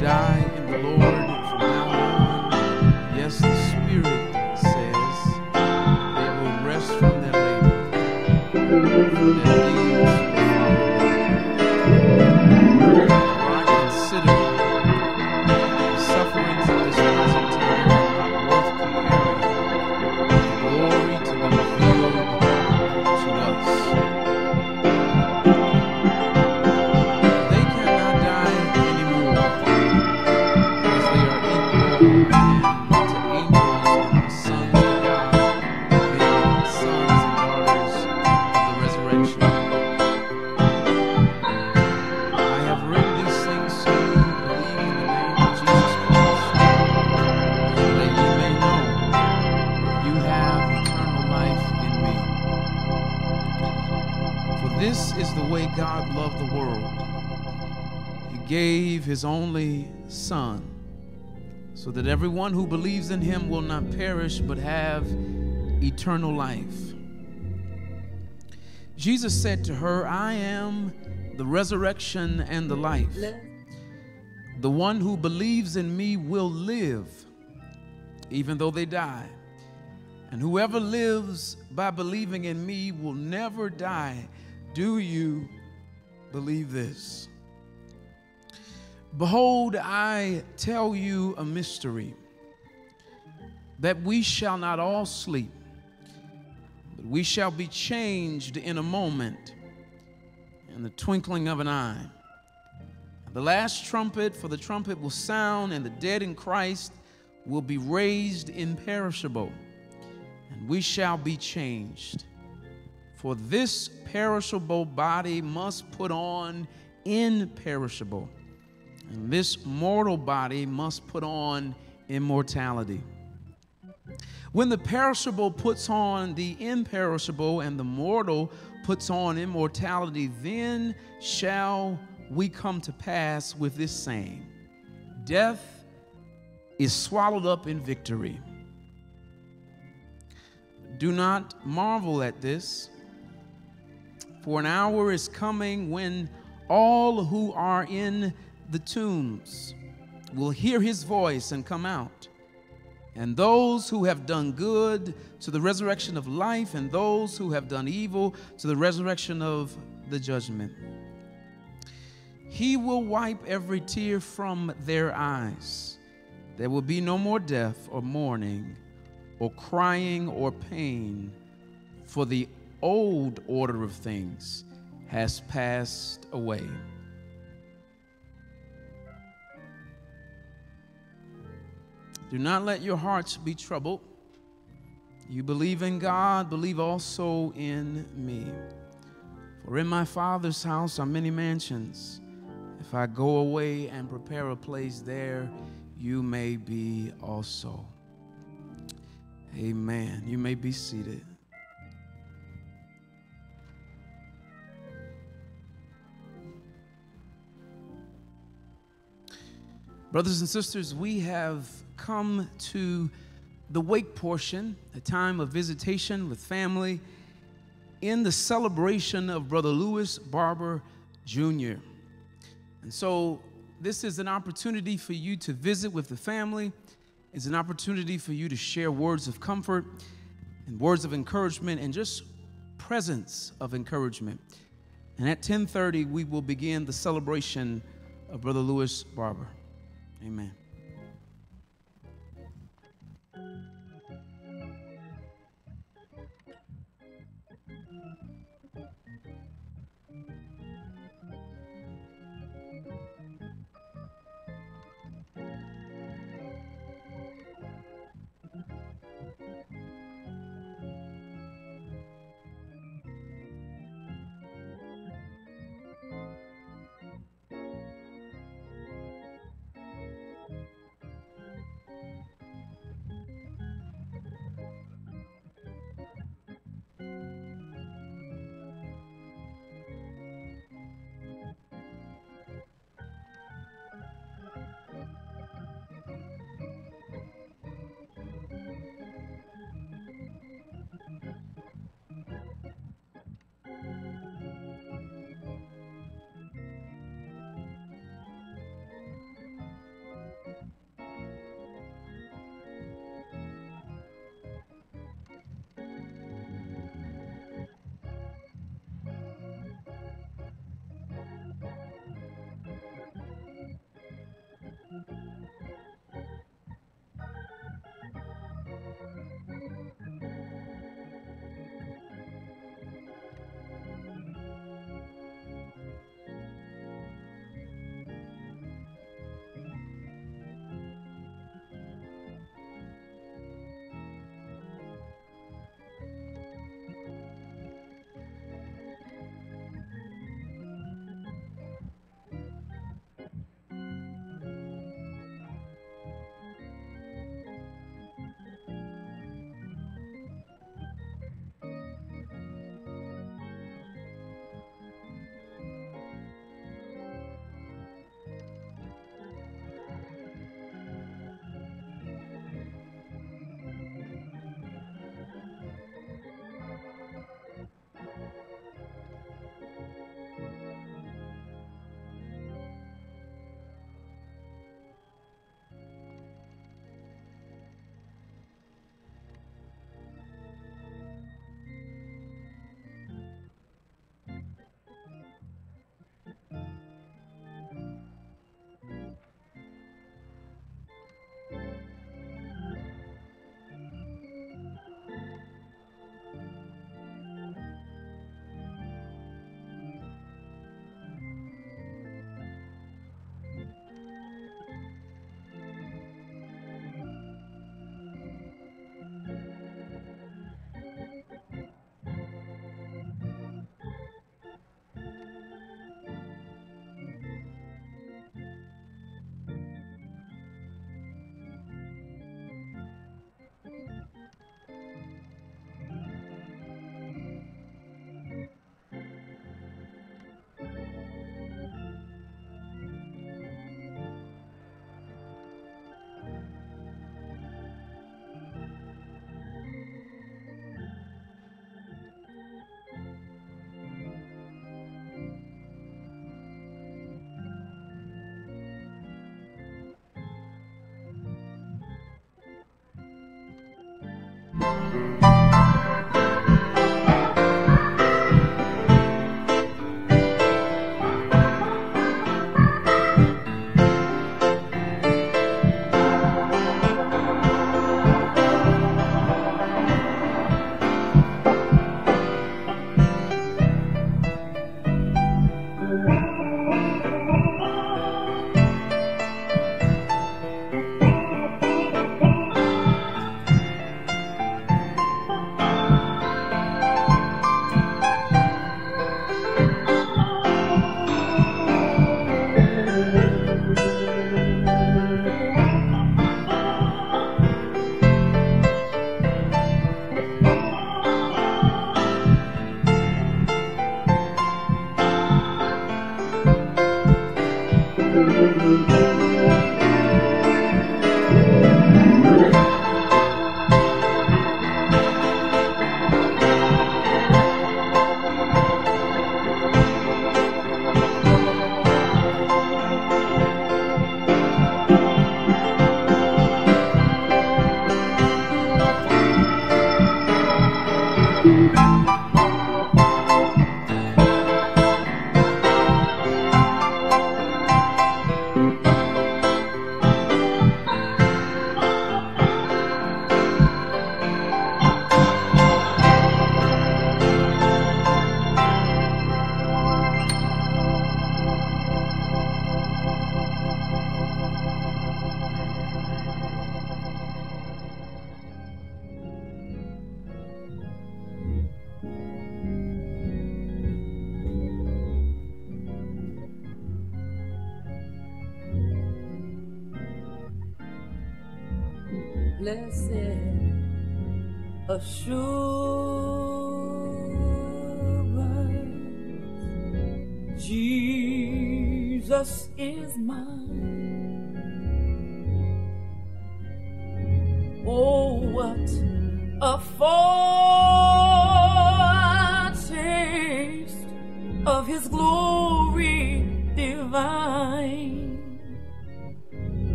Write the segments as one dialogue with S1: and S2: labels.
S1: die in the Lord his only Son, so that everyone who believes in him will not perish but have eternal life. Jesus said to her, I am the resurrection and the life. The one who believes in me will live, even though they die. And whoever lives by believing in me will never die. Do you believe this? Behold, I tell you a mystery that we shall not all sleep, but we shall be changed in a moment, in the twinkling of an eye. The last trumpet, for the trumpet will sound, and the dead in Christ will be raised imperishable, and we shall be changed. For this perishable body must put on imperishable, and this mortal body must put on immortality. When the perishable puts on the imperishable and the mortal puts on immortality, then shall we come to pass with this saying Death is swallowed up in victory. Do not marvel at this, for an hour is coming when all who are in the tombs will hear his voice and come out. And those who have done good to the resurrection of life, and those who have done evil to the resurrection of the judgment. He will wipe every tear from their eyes. There will be no more death or mourning or crying or pain, for the old order of things has passed away. Do not let your hearts be troubled. You believe in God, believe also in me. For in my Father's house are many mansions. If I go away and prepare a place there, you may be also. Amen. You may be seated. Brothers and sisters, we have come to the wake portion, a time of visitation with family in the celebration of Brother Lewis Barber Jr. And so, this is an opportunity for you to visit with the family. It's an opportunity for you to share words of comfort and words of encouragement and just presence of encouragement. And at 10:30 we will begin the celebration of Brother Lewis Barber. Amen.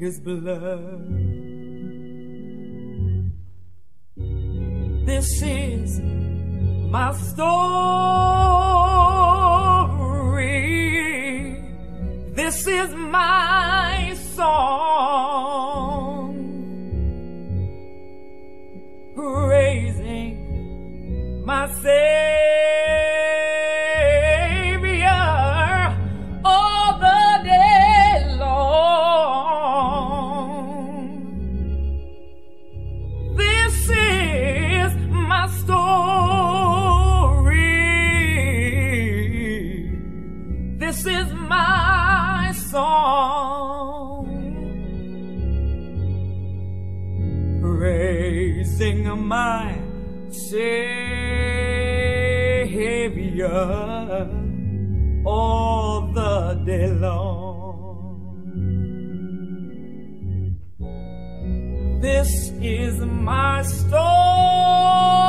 S2: His
S1: blood. This is my story. This is my song. This is my story.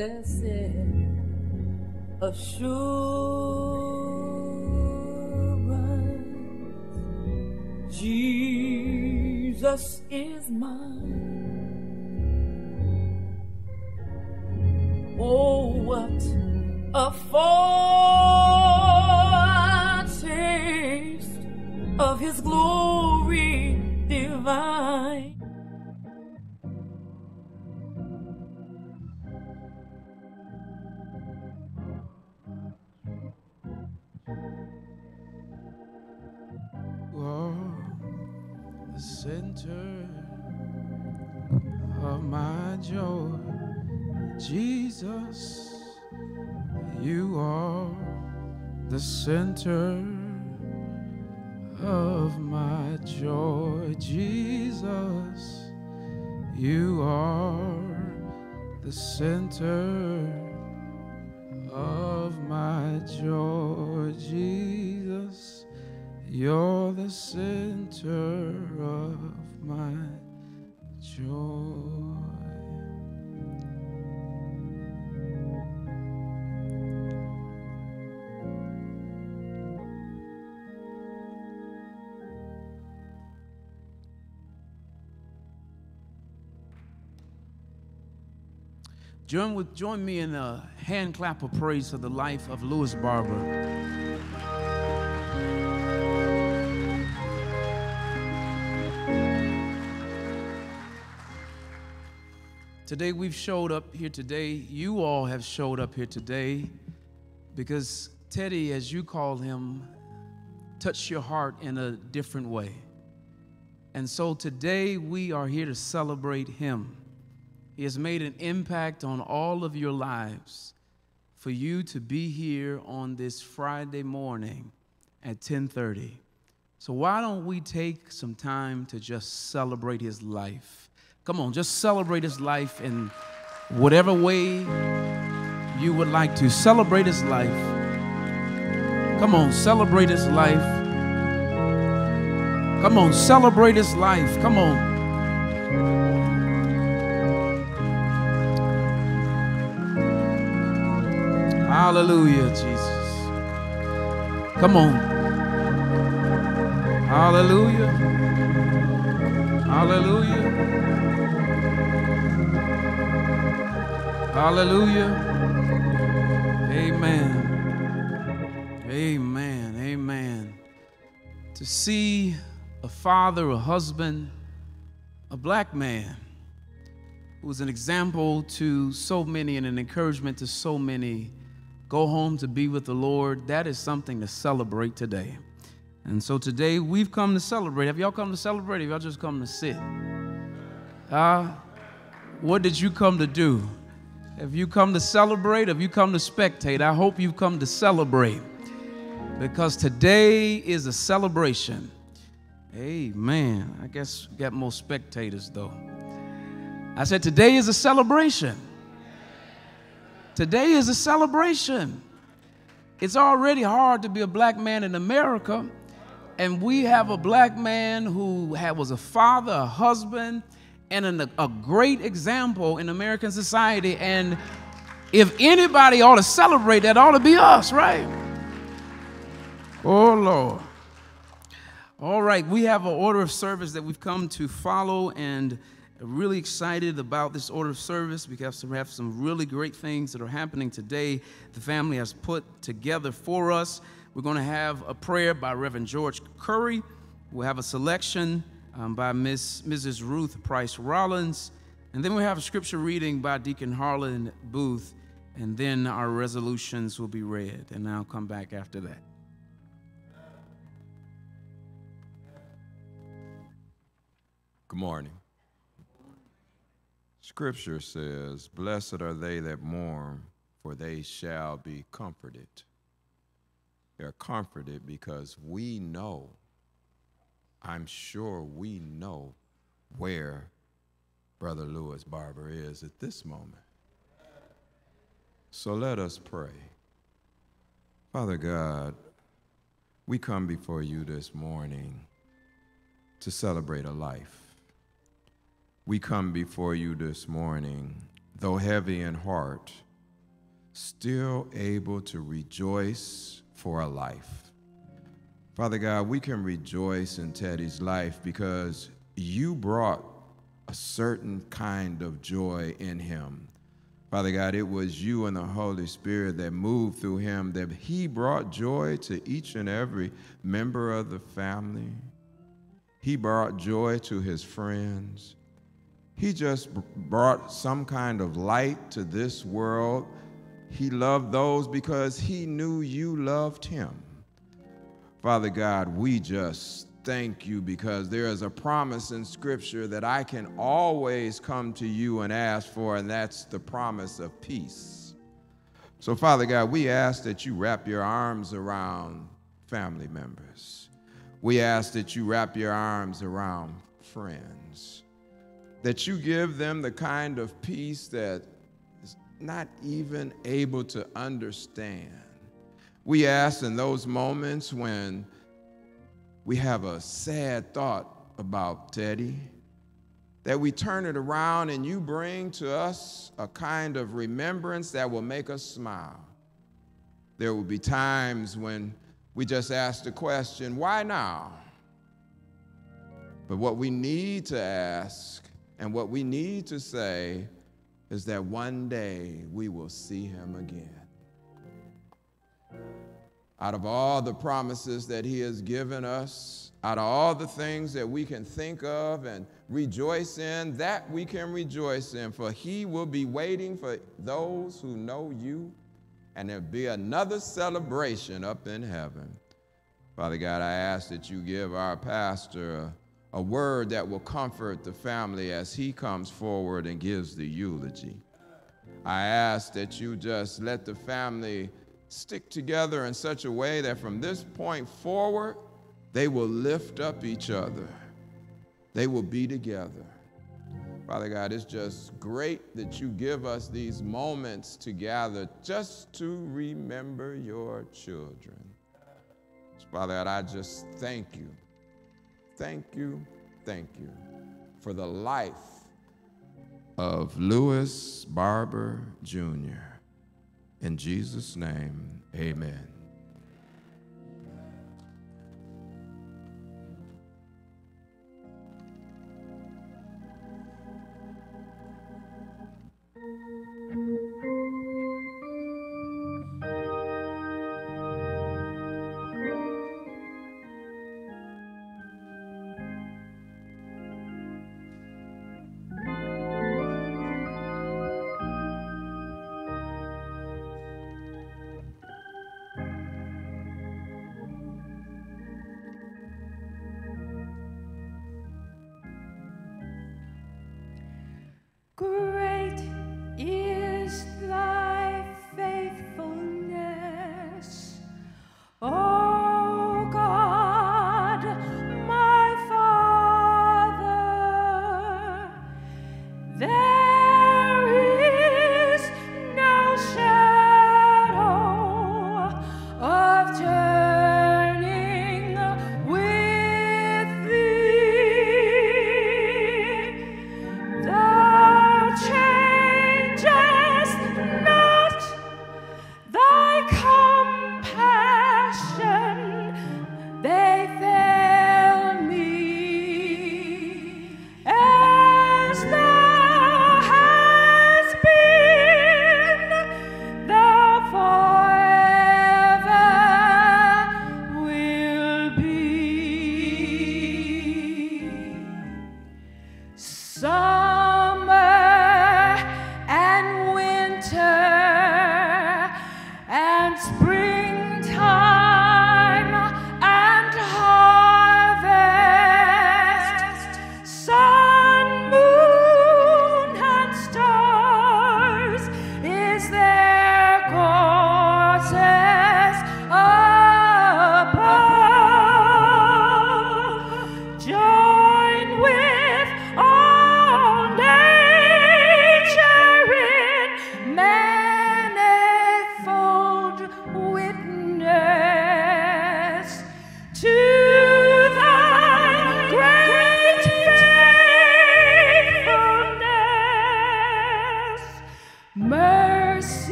S1: Blessed assurance, Jesus is mine. Join with join me in a hand clap of praise for the life of Lewis Barber. Today we've showed up here today. You all have showed up here today because Teddy, as you call him, touched your heart in a different way. And so today we are here to celebrate him. He has made an impact on all of your lives. For you to be here on this Friday morning at 10:30. So why don't we take some time to just celebrate his life? Come on, just celebrate his life in whatever way you would like to. Celebrate his life. Come on, celebrate his life. Come on, celebrate his life. Come on. Hallelujah, Jesus. Come on. Hallelujah. Hallelujah. Hallelujah. Amen. Amen. Amen. To see a father, a husband, a black man who was an example to so many and an encouragement to so many go home to be with the Lord, that is something to celebrate today. And so today we've come to celebrate. Have y'all come to celebrate? Have y'all just come to sit? Uh, what did you come to do? Have you come to celebrate? Have you come to spectate? I hope you've come to celebrate because today is a celebration. Amen. I guess we got more spectators though. I said, today is a celebration. Today is a celebration. It's already hard to be a black man in America, and we have a black man who had, was a father, a husband, and an, a great example in American society. And if anybody ought to celebrate, that ought to be us, right? Oh, Lord. All right, we have an order of service that we've come to follow, and really excited about this order of service because we have some really great things that are happening today. The family has put together for us. We're going to have a prayer by Reverend George Curry. We'll have a selection um, by Miss, Mrs. Ruth Price Rollins. And then we have a scripture reading by Deacon Harland Booth. And then our resolutions will be read. And I'll come back after that.
S3: Good morning. Scripture says, Blessed are they that mourn, for they shall be comforted. They're comforted because we know, I'm sure we know where Brother Lewis Barber is at this moment. So let us pray. Father God, we come before you this morning to celebrate a life. We come before you this morning though heavy in heart, still able to rejoice for a life. Father God, we can rejoice in Teddy's life because you brought a certain kind of joy in him. Father God, it was you and the Holy Spirit that moved through him, that he brought joy to each and every member of the family. He brought joy to his friends. He just brought some kind of light to this world. He loved those because he knew you loved him. Father God, we just thank you because there is a promise in Scripture that I can always come to you and ask for, and that's the promise of peace. So, Father God, we ask that you wrap your arms around family members. We ask that you wrap your arms around friends, that you give them the kind of peace that is not even able to understand we ask in those moments when we have a sad thought about Teddy that we turn it around and you bring to us a kind of remembrance that will make us smile. There will be times when we just ask the question, why now? But what we need to ask and what we need to say is that one day we will see him again out of all the promises that He has given us, out of all the things that we can think of and rejoice in, that we can rejoice in. For He will be waiting for those who know you, and there'll be another celebration up in heaven. Father God, I ask that you give our pastor a, word that will comfort the family as he comes forward and gives the eulogy. I ask that you just let the family stick together in such a way that from this point forward, they will lift up each other. They will be together. Father God, it's just great that you give us these moments together just to remember your children. Father God, I just thank you thank you, thank you for the life of Lewis Barber Jr. In Jesus' name, amen.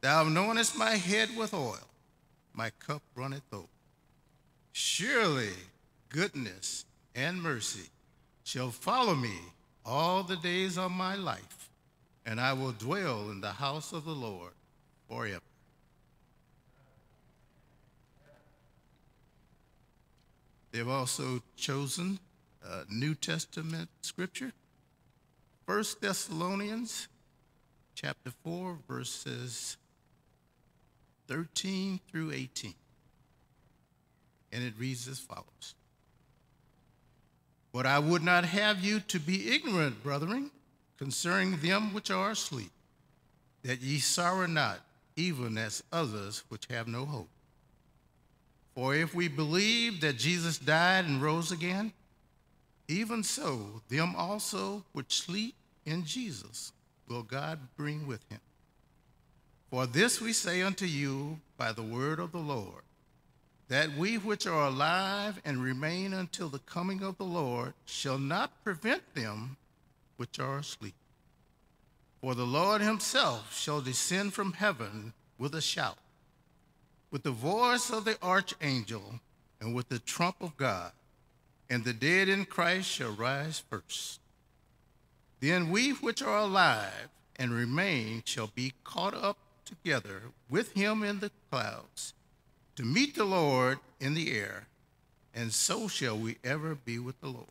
S4: Thou anointest my head with oil, my cup runneth over. Surely goodness and mercy shall follow me all the days of my life, and I will dwell in the house of the Lord forever. They've also chosen uh, New Testament scripture. 1 Thessalonians chapter 4, verses 13 through 18. And it reads as follows But I would not have you to be ignorant, brethren, concerning them which are asleep, that ye sorrow not, even as others which have no hope. For if we believe that Jesus died and rose again, even so, them also which sleep in Jesus will God bring with him. For this we say unto you by the word of the Lord, that we which are alive and remain until the coming of the Lord shall not prevent them which are asleep. For the Lord himself shall descend from heaven with a shout, with the voice of the archangel, and with the trump of God and the dead in Christ shall rise first. Then we which are alive and remain shall be caught up together with him in the clouds to meet the Lord in the air, and so shall we ever be with the Lord.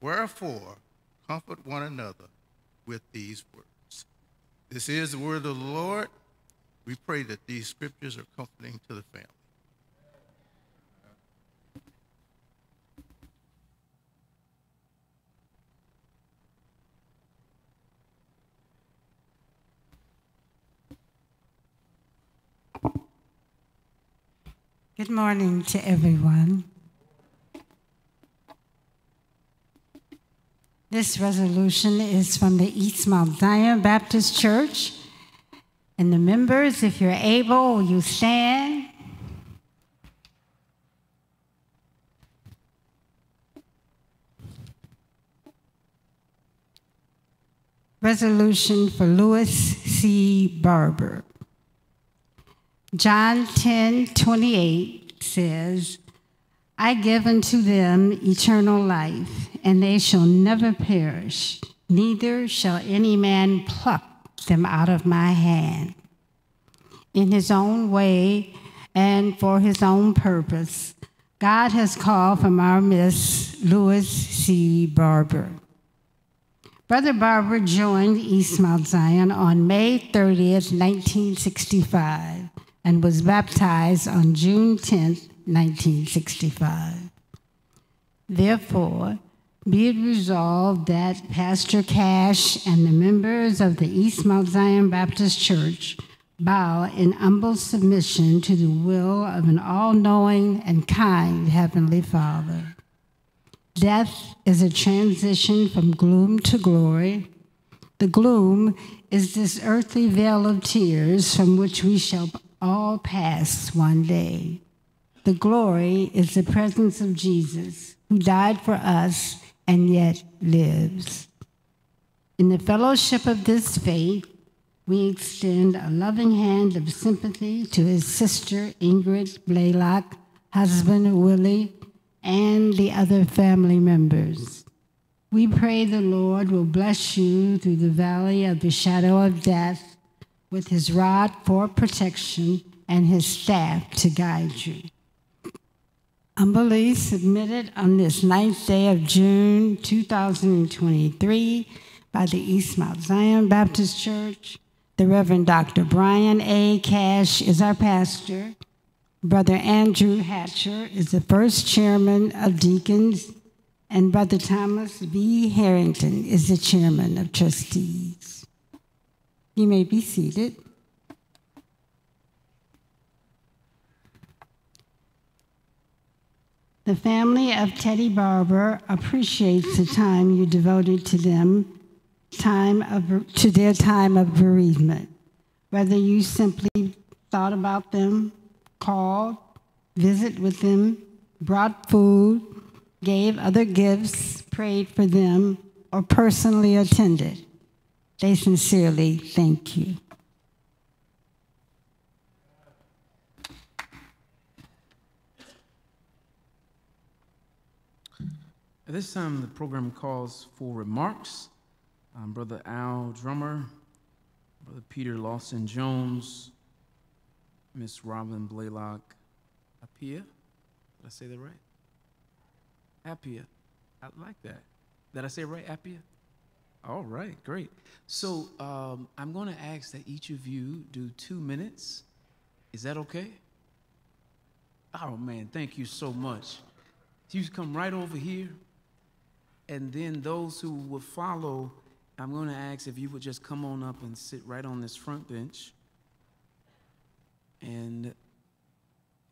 S4: Wherefore, comfort one another with these words. This is the word of the Lord. We pray that these scriptures are comforting to the family.
S5: Good morning to everyone. This resolution is from the East Mount Zion Baptist Church. And the members, if you're able, will you stand? Resolution for Lewis C. Barber. John 10 28 says, I give unto them eternal life, and they shall never perish, neither shall any man pluck them out of my hand. In his own way and for his own purpose, God has called from our midst Lewis C. Barber. Brother Barber joined East Mount Zion on May 30th, 1965 and was baptized on June 10, 1965. Therefore, be it resolved that Pastor Cash and the members of the East Mount Zion Baptist Church bow in humble submission to the will of an all knowing and kind Heavenly Father. Death is a transition from gloom to glory. The gloom is this earthly veil of tears from which we shall all pass one day. The glory is the presence of Jesus, who died for us and yet lives. In the fellowship of this faith, we extend a loving hand of sympathy to his sister Ingrid Blalock, husband Willie, and the other family members. We pray the Lord will bless you through the valley of the shadow of death with his rod for protection and his staff to guide you. Humbly submitted on this ninth day of June 2023 by the East Mount Zion Baptist Church. The Reverend Dr. Brian A. Cash is our pastor. Brother Andrew Hatcher is the first chairman of deacons and Brother Thomas B. Harrington is the chairman of trustees. You may be seated. The family of Teddy Barber appreciates the time you devoted to them, time of, to their time of bereavement. Whether you simply thought about them, called, visit with them, brought food, gave other gifts, prayed for them, or personally attended. They sincerely thank you.
S1: At this time, the program calls for remarks. Um, Brother Al Drummer, Brother Peter Lawson Jones, Miss Robin Blalock Appia. Did I say that right? Appia. I like that. Did I say right, Appia? All right, great. So um, I'm going to ask that each of you do two minutes. Is that okay? Oh, man, thank you so much. You come right over here. And then those who will follow, I'm going to ask if you would just come on up and sit right on this front bench. And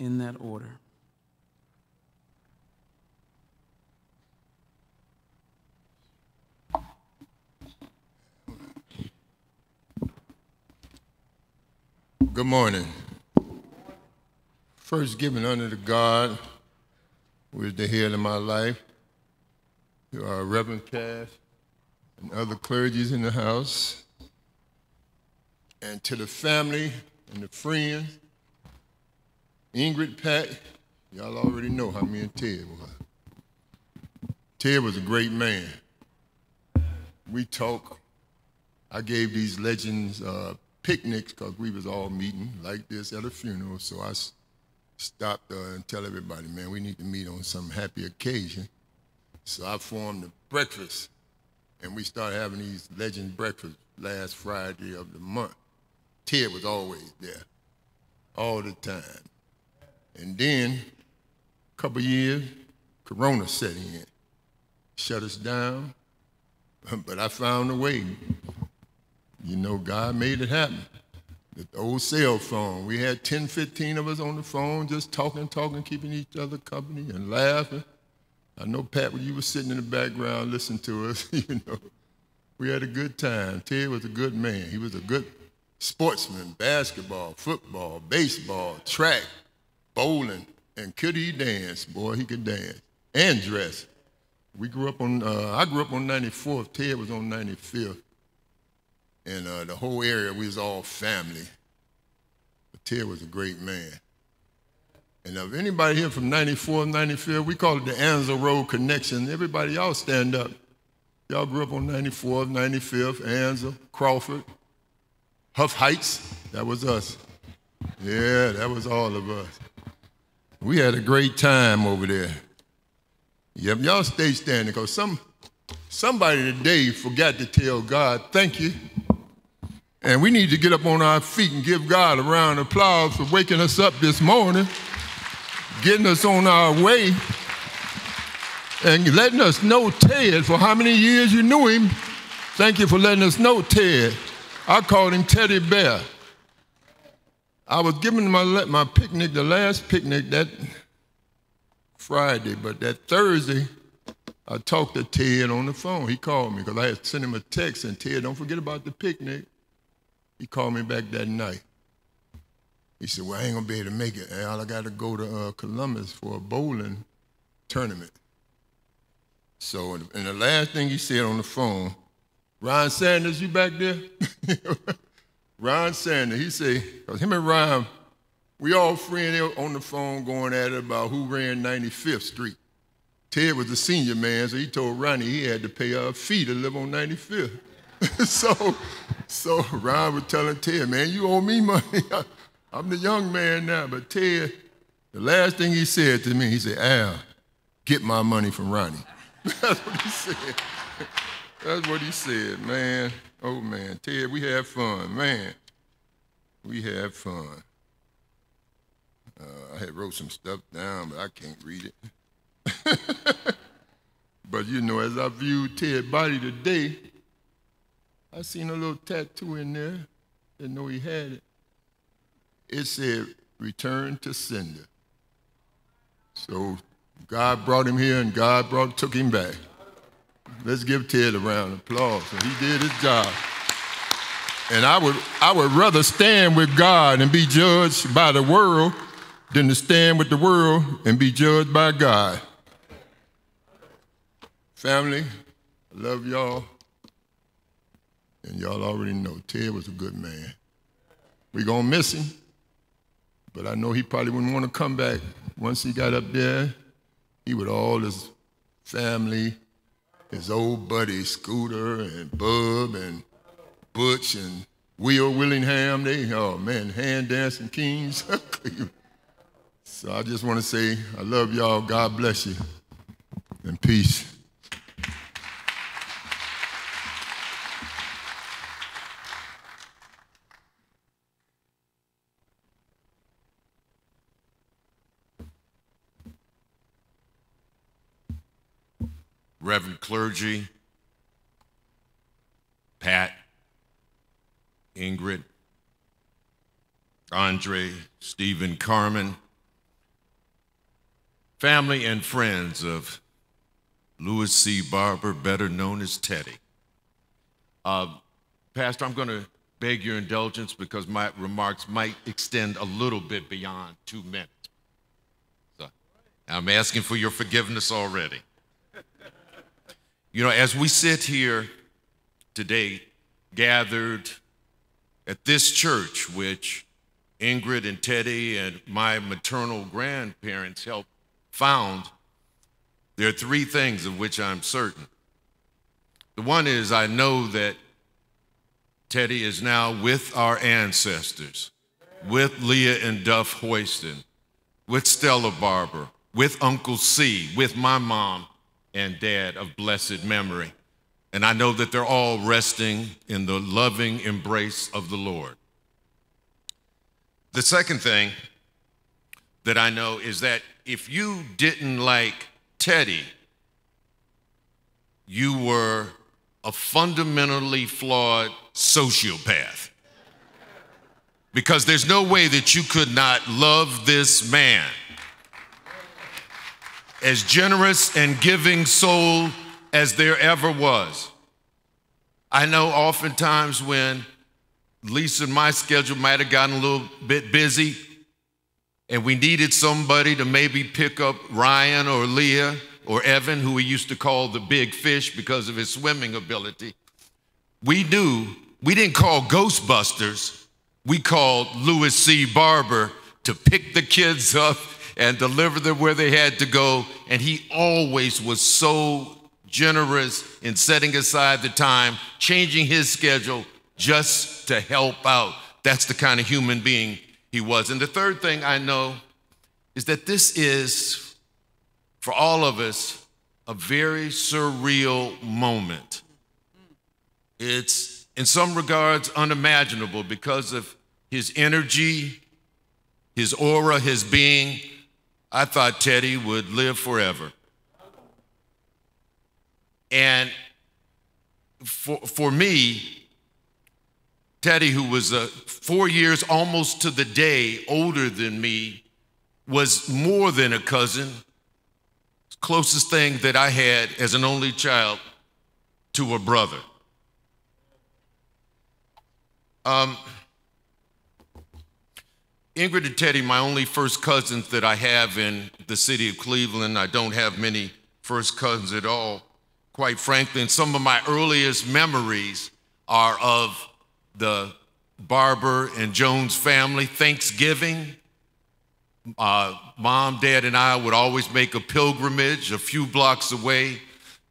S1: in that order.
S6: Good morning. First, giving honor to God, who is the head of my life, to our Reverend Cash and other clergies in the house, and to the family and the friends. Ingrid Pat, y'all already know how me and Ted was. Ted was a great man. We talk. I gave these legends uh, picnics because we was all meeting like this at a funeral. So I stopped uh, and tell everybody, man, we need to meet on some happy occasion. So I formed the breakfast, and we started having these legend breakfasts last Friday of the month. Ted was always there, all the time. And then, a couple years, Corona set in, shut us down, but I found a way. You know, God made it happen. The old cell phone, we had 10, 15 of us on the phone just talking, talking, keeping each other company and laughing. I know, Pat, when you were sitting in the background listening to us, you know, we had a good time. Ted was a good man. He was a good sportsman, basketball, football, baseball, track, bowling, and could he dance? Boy, he could dance and dress. We grew up on, uh, I grew up on 94th. Ted was on 95th and uh, the whole area, we was all family. But Ted was a great man. And if anybody here from 94, 95, we call it the Ansel Road Connection. Everybody, y'all stand up. Y'all grew up on 94th, 95th, Ansel, Crawford, Hough Heights. That was us. Yeah, that was all of us. We had a great time over there. Yep, y'all stay standing because some, somebody today forgot to tell God, thank you and we need to get up on our feet and give God a round of applause for waking us up this morning, getting us on our way, and letting us know Ted for how many years you knew him. Thank you for letting us know Ted. I called him Teddy Bear. I was giving my, my picnic, the last picnic that Friday, but that Thursday, I talked to Ted on the phone. He called me because I had sent him a text and Ted, don't forget about the picnic. He called me back that night. He said, Well, I ain't gonna be able to make it. Al, I gotta go to uh, Columbus for a bowling tournament. So, and the last thing he said on the phone, Ron Sanders, you back there? Ron Sanders, he said, because him and Ron, we all friends on the phone going at it about who ran 95th Street. Ted was a senior man, so he told Ronnie he had to pay a fee to live on 95th. so, so Ron was telling Ted, man, you owe me money. I'm the young man now. But Ted, the last thing he said to me, he said, Al, get my money from Ronnie. That's what he said. That's what he said, man. Oh man, Ted, we had fun, man. We had fun. Uh, I had wrote some stuff down, but I can't read it. but you know, as I viewed Ted's body today, I seen a little tattoo in there. Didn't know he had it. It said, "Return to sender." So God brought him here, and God brought took him back. Let's give Ted a round of applause. He did his job. And I would, I would rather stand with God and be judged by the world than to stand with the world and be judged by God. Family, I love y'all. And y'all already know Ted was a good man. We're going to miss him, but I know he probably wouldn't want to come back. Once he got up there, he with all his family, his old buddy Scooter and Bub and Butch and Will Willingham, they, oh man, hand dancing kings. so I just want to say, I love y'all. God bless you. And peace.
S7: Reverend clergy, Pat, Ingrid, Andre, Stephen Carmen, family and friends of Lewis C. Barber, better known as Teddy. Uh, Pastor, I'm going to beg your indulgence because my remarks might extend a little bit beyond two minutes. So I'm asking for your forgiveness already. You know, as we sit here today, gathered at this church, which Ingrid and Teddy and my maternal grandparents helped found, there are three things of which I'm certain. The one is I know that Teddy is now with our ancestors, with Leah and Duff Hoyston, with Stella Barber, with Uncle C, with my mom, and dad of blessed memory. And I know that they're all resting in the loving embrace of the Lord. The second thing that I know is that if you didn't like Teddy, you were a fundamentally flawed sociopath. Because there's no way that you could not love this man as generous and giving soul as there ever was. I know oftentimes when Lisa and my schedule might have gotten a little bit busy and we needed somebody to maybe pick up Ryan or Leah or Evan, who we used to call the big fish because of his swimming ability. We knew we didn't call Ghostbusters, we called Lewis C. Barber to pick the kids up and deliver them where they had to go. And he always was so generous in setting aside the time, changing his schedule just to help out. That's the kind of human being he was. And the third thing I know is that this is, for all of us, a very surreal moment. It's, in some regards, unimaginable because of his energy, his aura, his being. I thought Teddy would live forever. And for, for me, Teddy, who was uh, four years almost to the day older than me, was more than a cousin. Closest thing that I had as an only child to a brother. Um, Ingrid and Teddy, my only first cousins that I have in the city of Cleveland. I don't have many first cousins at all, quite frankly. And some of my earliest memories are of the Barber and Jones family Thanksgiving. uh, mom, dad, and I would always make a pilgrimage a few blocks away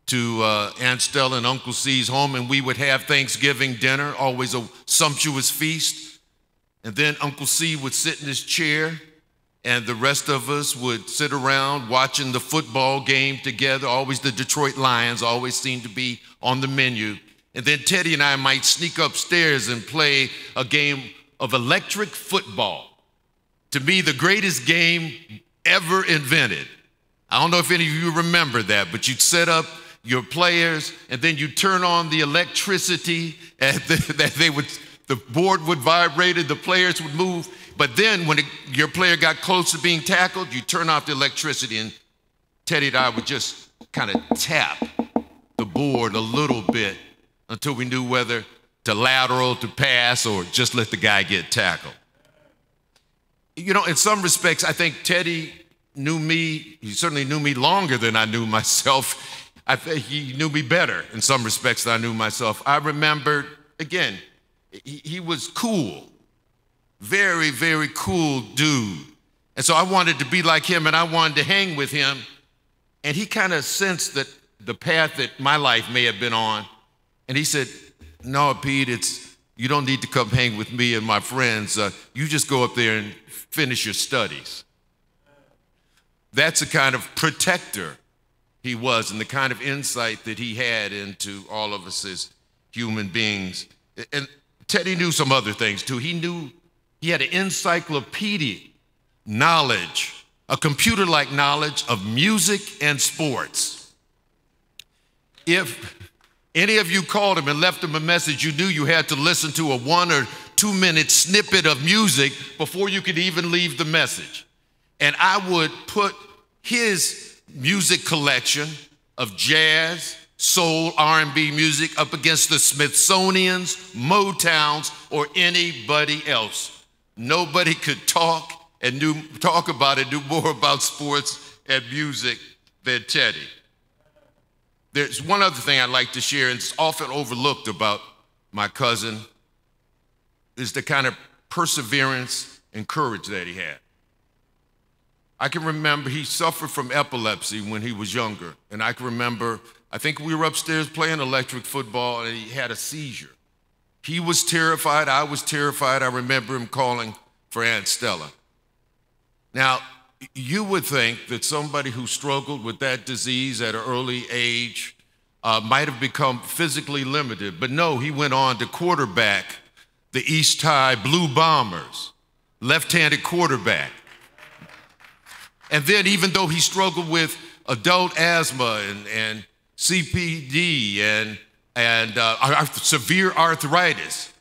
S7: to uh, Aunt Stella and Uncle C's home, and we would have Thanksgiving dinner, always a sumptuous feast. And then Uncle C would sit in his chair, and the rest of us would sit around watching the football game together. Always the Detroit Lions always seemed to be on the menu. And then Teddy and I might sneak upstairs and play a game of electric football. To me, the greatest game ever invented. I don't know if any of you remember that, but you'd set up your players and then you turn on the electricity that they would the board would vibrate the players would move. But then when it, your player got close to being tackled you turn off the electricity and teddy and i would just kind of tap the board a little bit until we knew whether to lateral to pass or just let the guy get tackled. You know in some respects i think teddy knew me he certainly knew me longer than i knew myself. I think he knew me better in some respects than I knew myself. I remembered, again, he, he was cool, very, very cool dude. And so I wanted to be like him and I wanted to hang with him. And he kind of sensed that the path that my life may have been on. And he said, No, Pete, it's you don't need to come hang with me and my friends. Uh, you just go up there and finish your studies. That's the kind of protector he was and the kind of insight that he had into all of us as human beings. And Teddy knew some other things too. He knew he had an encyclopedic knowledge, a computer like knowledge of music and sports. If any of you called him and left him a message, you knew you had to listen to a one or two minute snippet of music before you could even leave the message. And I would put his music collection of jazz, soul, R&B music up against the Smithsonian's, Motown's, or anybody else. Nobody could talk and knew, talk about it, do more about sports and music than Teddy. There's one other thing I'd like to share, and it's often overlooked about my cousin, is the kind of perseverance and courage that he had. I can remember he suffered from epilepsy when he was younger. And I can remember, I think we were upstairs playing electric football and he had a seizure. He was terrified. I was terrified. I remember him calling for Aunt Stella. Now, you would think that somebody who struggled with that disease at an early age uh, might have become physically limited, but no, he went on to quarterback the East High Blue Bombers, left handed quarterback. And then, even though he struggled with adult asthma and, and CPD and, and uh, severe arthritis,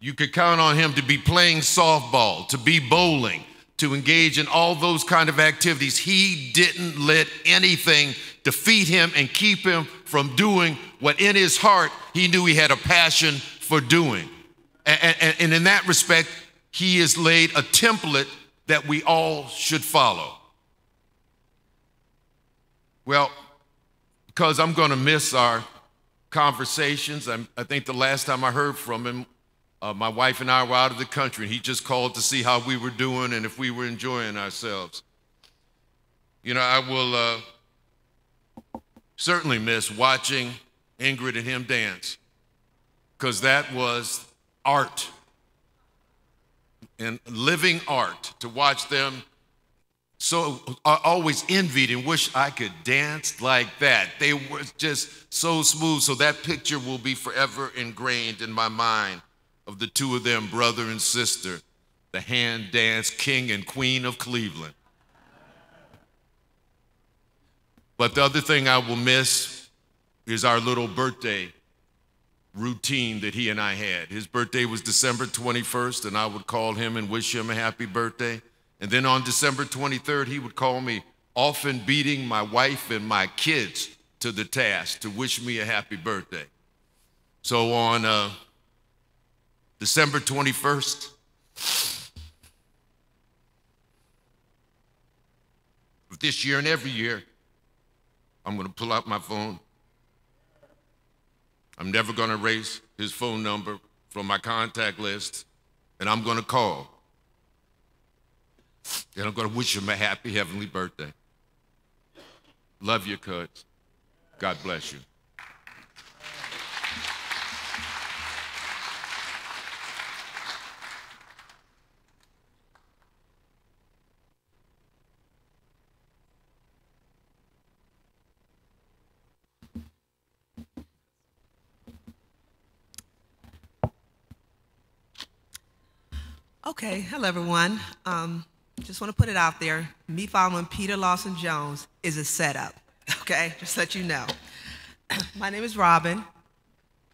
S7: you could count on him to be playing softball, to be bowling, to engage in all those kind of activities. He didn't let anything defeat him and keep him from doing what in his heart he knew he had a passion for doing. And, and, and in that respect, he has laid a template that we all should follow? Well, because I'm going to miss our conversations. I'm, i think the last time I heard from him, uh, my wife and I were out of the country, and he just called to see how we were doing and if we were enjoying ourselves. You know, I will uh, certainly miss watching Ingrid and him dance because that was art and living art to watch them so I always envied and wish I could dance like that. They were just so smooth. So that picture will be forever ingrained in my mind of the two of them, brother and sister, the hand dance king and queen of Cleveland. But the other thing I will miss is our little birthday routine that he and I had. His birthday was December 21st, and I would call him and wish him a happy birthday. And then on December 23rd, he would call me, often beating my wife and my kids to the task to wish me a happy birthday. So on uh, December 21st, this year and every year, I'm going to pull out my phone I'm never going to erase his phone number from my contact list, and I'm going to call. And I'm going to wish him a happy heavenly birthday. Love you, Cuts. God bless you.
S8: Okay, hello everyone. Um, just want to put it out there. Me following Peter Lawson Jones is a setup. Okay, just let you know. my name is Robin.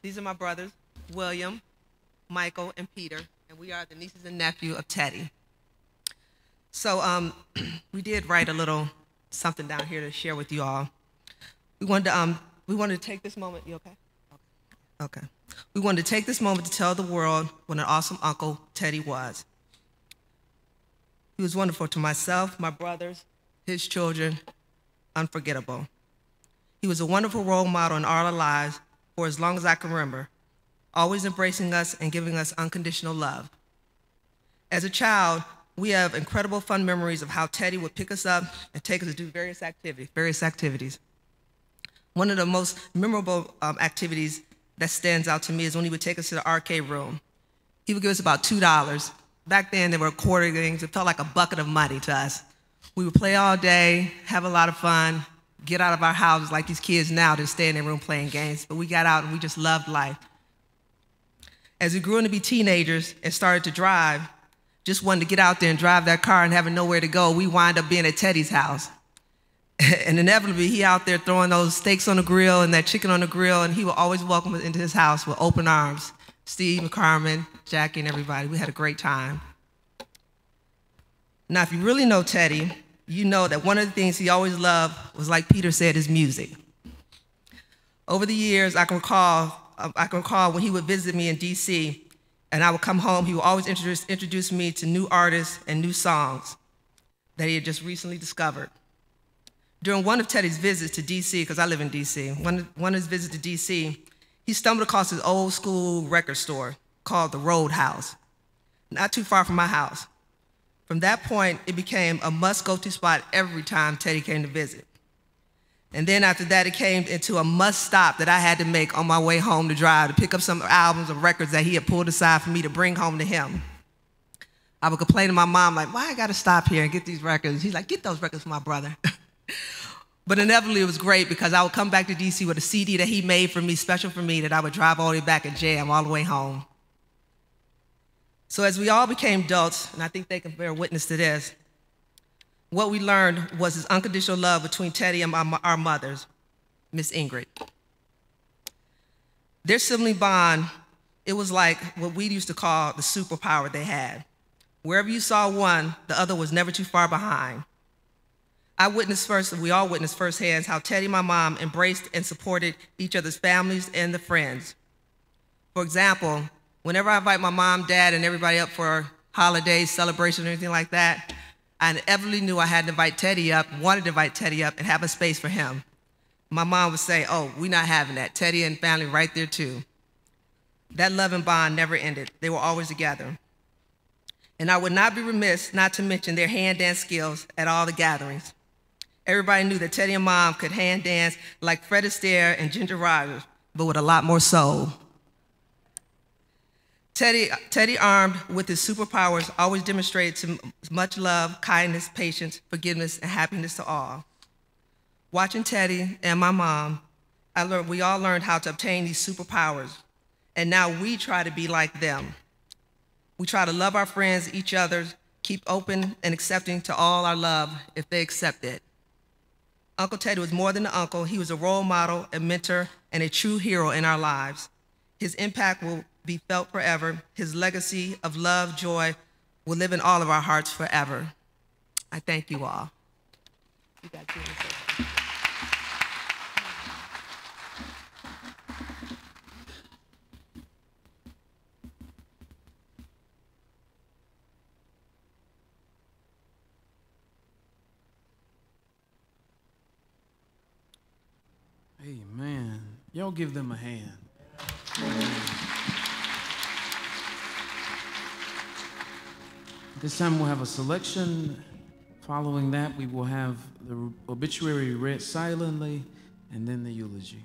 S8: These are my brothers, William, Michael, and Peter, and we are the nieces and nephew of Teddy. So um, we did write a little something down here to share with you all. We wanted to, um, we wanted to take this moment. You okay? Okay. We wanted to take this moment to tell the world what an awesome uncle Teddy was. He was wonderful to myself, my brothers, his children, unforgettable. He was a wonderful role model in our lives for as long as I can remember, always embracing us and giving us unconditional love. As a child, we have incredible fun memories of how Teddy would pick us up and take us to do various activities. Various activities. One of the most memorable um, activities that stands out to me is when he would take us to the arcade room. He would give us about $2. Back then, there were quarter things. It felt like a bucket of money to us. We would play all day, have a lot of fun, get out of our houses like these kids now that stay in their room playing games. But we got out and we just loved life. As we grew into be teenagers and started to drive, just wanted to get out there and drive that car and having nowhere to go, we wind up being at Teddy's house. and inevitably he out there throwing those steaks on the grill and that chicken on the grill, and he would always welcome us into his house with open arms. Steve, Carmen, Jackie, and everybody. We had a great time. Now, if you really know Teddy, you know that one of the things he always loved was, like Peter said, his music. Over the years, I can recall, um, I can recall when he would visit me in DC, and I would come home, he would always introduce, introduce me to new artists and new songs that he had just recently discovered. During one of Teddy's visits to DC, because I live in DC, one, one of his visits to DC, he stumbled across his old school record store called the Roadhouse, not too far from my house. From that point, it became a must go to spot every time Teddy came to visit. And then after that, it came into a must stop that I had to make on my way home to drive to pick up some albums or records that he had pulled aside for me to bring home to him. I would complain to my mom, like, why I gotta stop here and get these records? He's like, get those records for my brother. But inevitably, it was great because I would come back to DC with a CD that he made for me, special for me, that I would drive all the way back and jam all the way home. So as we all became adults, and I think they can bear witness to this, what we learned was this unconditional love between Teddy and our mothers, Miss Ingrid. Their sibling bond, it was like what we used to call the superpower they had. Wherever you saw one, the other was never too far behind. I witnessed first, we all witnessed firsthand how Teddy and my mom embraced and supported each other's families and the friends. For example, whenever I invite my mom, dad, and everybody up for holidays, celebration, or anything like that, I inevitably knew I had to invite Teddy up, wanted to invite Teddy up, and have a space for him. My mom would say, oh, we're not having that. Teddy and family right there too. That love and bond never ended. They were always together. And I would not be remiss not to mention their hand dance skills at all the gatherings. Everybody knew that Teddy and Mom could hand dance like Fred Astaire and Ginger Rogers, but with a lot more soul. Teddy, Teddy, armed with his superpowers, always demonstrated much love, kindness, patience, forgiveness, and happiness to all. Watching Teddy and my mom, I learned, we all learned how to obtain these superpowers, and now we try to be like them. We try to love our friends, each other, keep open and accepting to all our love if they accept it. Uncle Teddy was more than an uncle. He was a role model, a mentor, and a true hero in our lives. His impact will be felt forever. His legacy of love, joy will live in all of our hearts forever. I thank you all. You
S1: Amen. Y'all give them a hand. This time we'll have a selection Following that, we will have the obituary read silently and then the eulogy.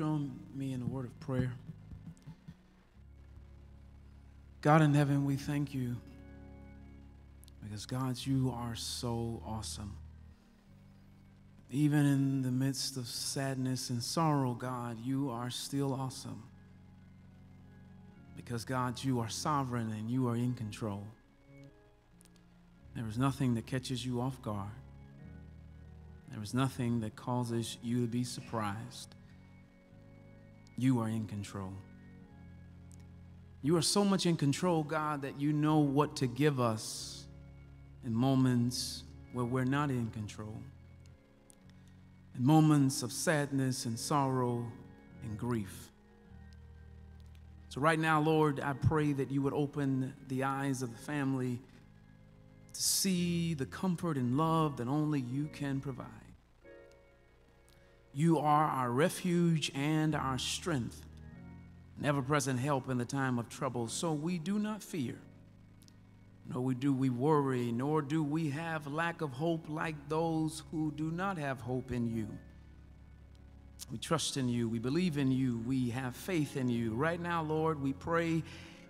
S1: Join me in a word of prayer? God in heaven, we thank you because, God, you are so awesome. Even in the midst of sadness and sorrow, God, you are still awesome. Because, God, you are sovereign and you are in control. There is nothing that catches you off guard. There is nothing that causes you to be surprised. You are in control. You are so much in control, God, that you know what to give us in moments where we're not in control. In moments of sadness and sorrow and grief. So, right now, Lord, I pray that you would open the eyes of the family to see the comfort and love that only you can provide. You are our refuge and our strength, an ever present help in the time of trouble. So we do not fear, nor do we worry, nor do we have lack of hope like those who do not have hope in you. We trust in you, we believe in you, we have faith in you. Right now, Lord, we pray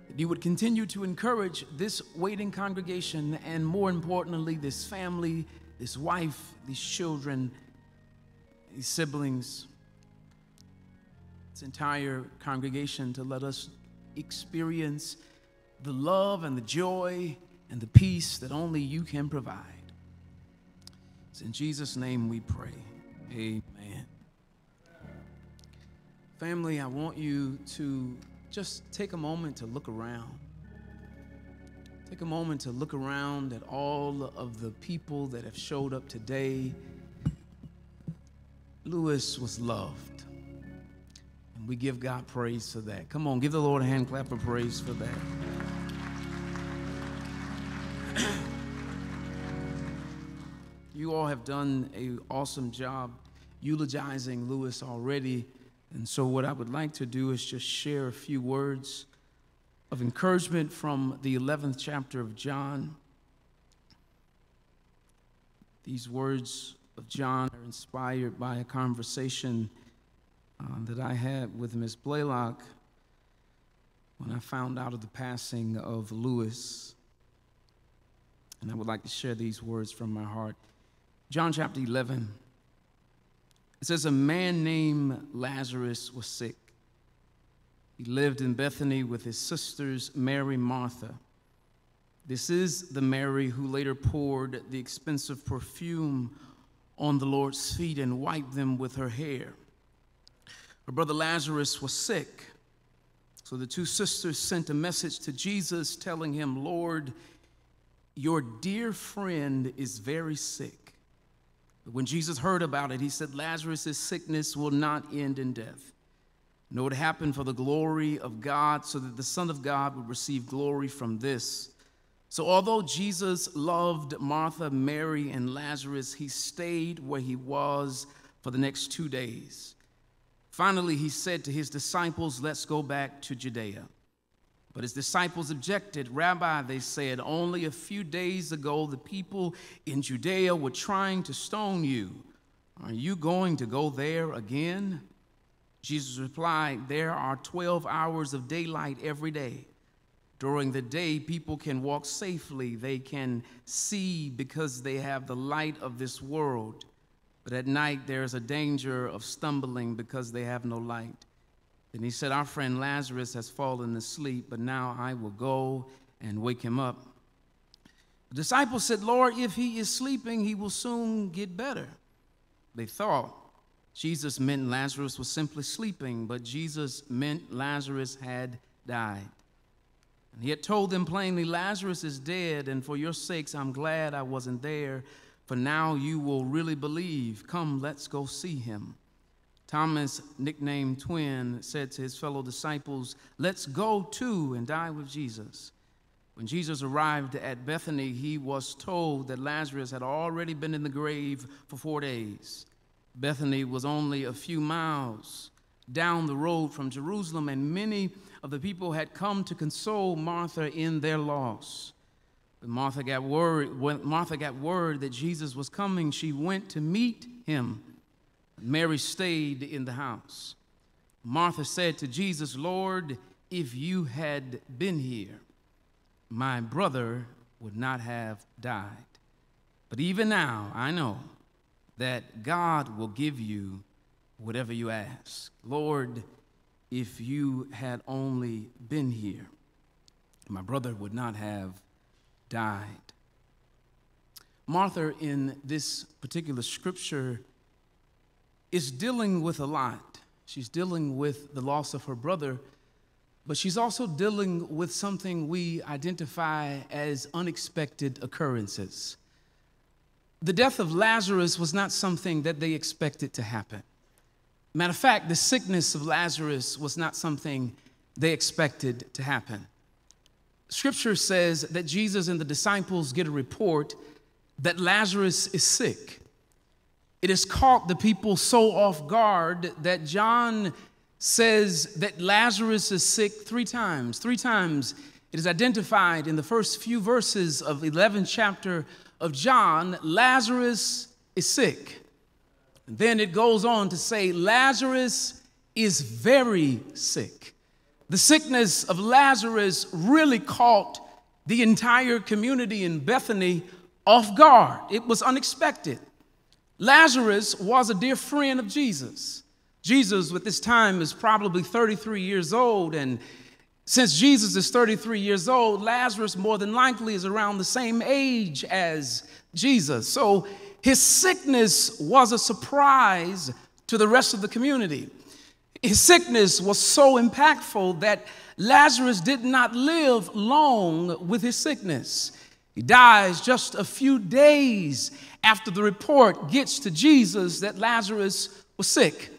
S1: that you would continue to encourage this waiting congregation and, more importantly, this family, this wife, these children these siblings, this entire congregation to let us experience the love and the joy and the peace that only you can provide. It's in Jesus' name we pray. Amen. Family, I want you to just take a moment to look around. Take a moment to look around at all of the people that have showed up today Lewis was loved. And we give God praise for that. Come on, give the Lord a hand clap of praise for that. you all have done an awesome job eulogizing Lewis already. And so, what I would like to do is just share a few words of encouragement from the 11th chapter of John. These words of John are inspired by a conversation uh, that I had with Miss Blalock when I found out of the passing of Lewis. And I would like to share these words from my heart. John chapter 11. It says, A man named Lazarus was sick. He lived in Bethany with his sisters, Mary Martha. This is the Mary who later poured the expensive perfume on the Lord's feet and wiped them with her hair. Her brother Lazarus was sick. So the two sisters sent a message to Jesus telling him, Lord, your dear friend is very sick. But when Jesus heard about it, he said, Lazarus' sickness will not end in death. No, it happened for the glory of God, so that the Son of God would receive glory from this. So, although Jesus loved Martha, Mary, and Lazarus, he stayed where he was for the next two days. Finally, he said to his disciples, Let's go back to Judea. But his disciples objected. Rabbi, they said, only a few days ago the people in Judea were trying to stone you. Are you going to go there again? Jesus replied, There are 12 hours of daylight every day. During the day, people can walk safely, they can see because they have the light of this world. But at night, there's a danger of stumbling because they have no light. Then he said, Our friend Lazarus has fallen asleep, but now I will go and wake him up. The disciples said, Lord, if he is sleeping, he will soon get better. They thought Jesus meant Lazarus was simply sleeping, but Jesus meant Lazarus had died. And he had told them plainly, Lazarus is dead, and for your sakes, I'm glad I wasn't there, for now you will really believe. Come, let's go see him. Thomas, nicknamed Twin, said to his fellow disciples, Let's go too and die with Jesus. When Jesus arrived at Bethany, he was told that Lazarus had already been in the grave for four days. Bethany was only a few miles down the road from Jerusalem, and many of the people had come to console Martha in their loss. When Martha got word, when Martha got word that Jesus was coming, she went to meet him. Mary stayed in the house. Martha said to Jesus, Lord, if you had been here, my brother would not have died. But even now, I know that God will give you whatever you ask. Lord, if you had only been here, my brother would not have died. Martha, in this particular scripture, is dealing with a lot. She's dealing with the loss of her brother, but she's also dealing with something we identify as unexpected occurrences. The death of Lazarus was not something that they expected to happen. Matter of fact, the sickness of Lazarus was not something they expected to happen. Scripture says that Jesus and the disciples get a report that Lazarus is sick. It has caught the people so off guard that John says that Lazarus is sick three times. Three times it is identified in the first few verses of the 11th chapter of John Lazarus is sick. And then it goes on to say, Lazarus is very sick. The sickness of Lazarus really caught the entire community in Bethany off guard. It was unexpected. Lazarus was a dear friend of Jesus. Jesus, at this time, is probably 33 years old. And since Jesus is 33 years old, Lazarus more than likely is around the same age as Jesus. So his sickness was a surprise to the rest of the community. His sickness was so impactful that Lazarus did not live long with his sickness. He dies just a few days after the report gets to Jesus that Lazarus was sick.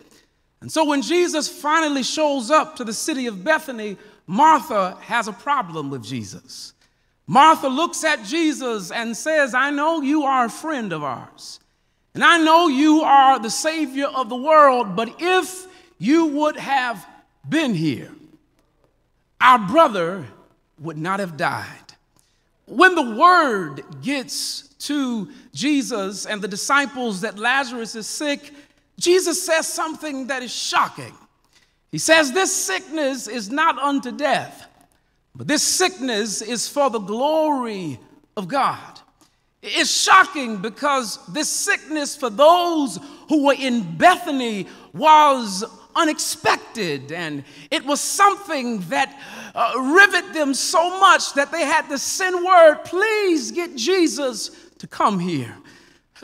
S1: And so when Jesus finally shows up to the city of Bethany, Martha has a problem with Jesus. Martha looks at Jesus and says, I know you are a friend of ours, and I know you are the Savior of the world, but if you would have been here, our brother would not have died. When the word gets to Jesus and the disciples that Lazarus is sick, Jesus says something that is shocking. He says, This sickness is not unto death but this sickness is for the glory of God. It's shocking because this sickness for those who were in Bethany was unexpected and it was something that uh, riveted them so much that they had to send word please get Jesus to come here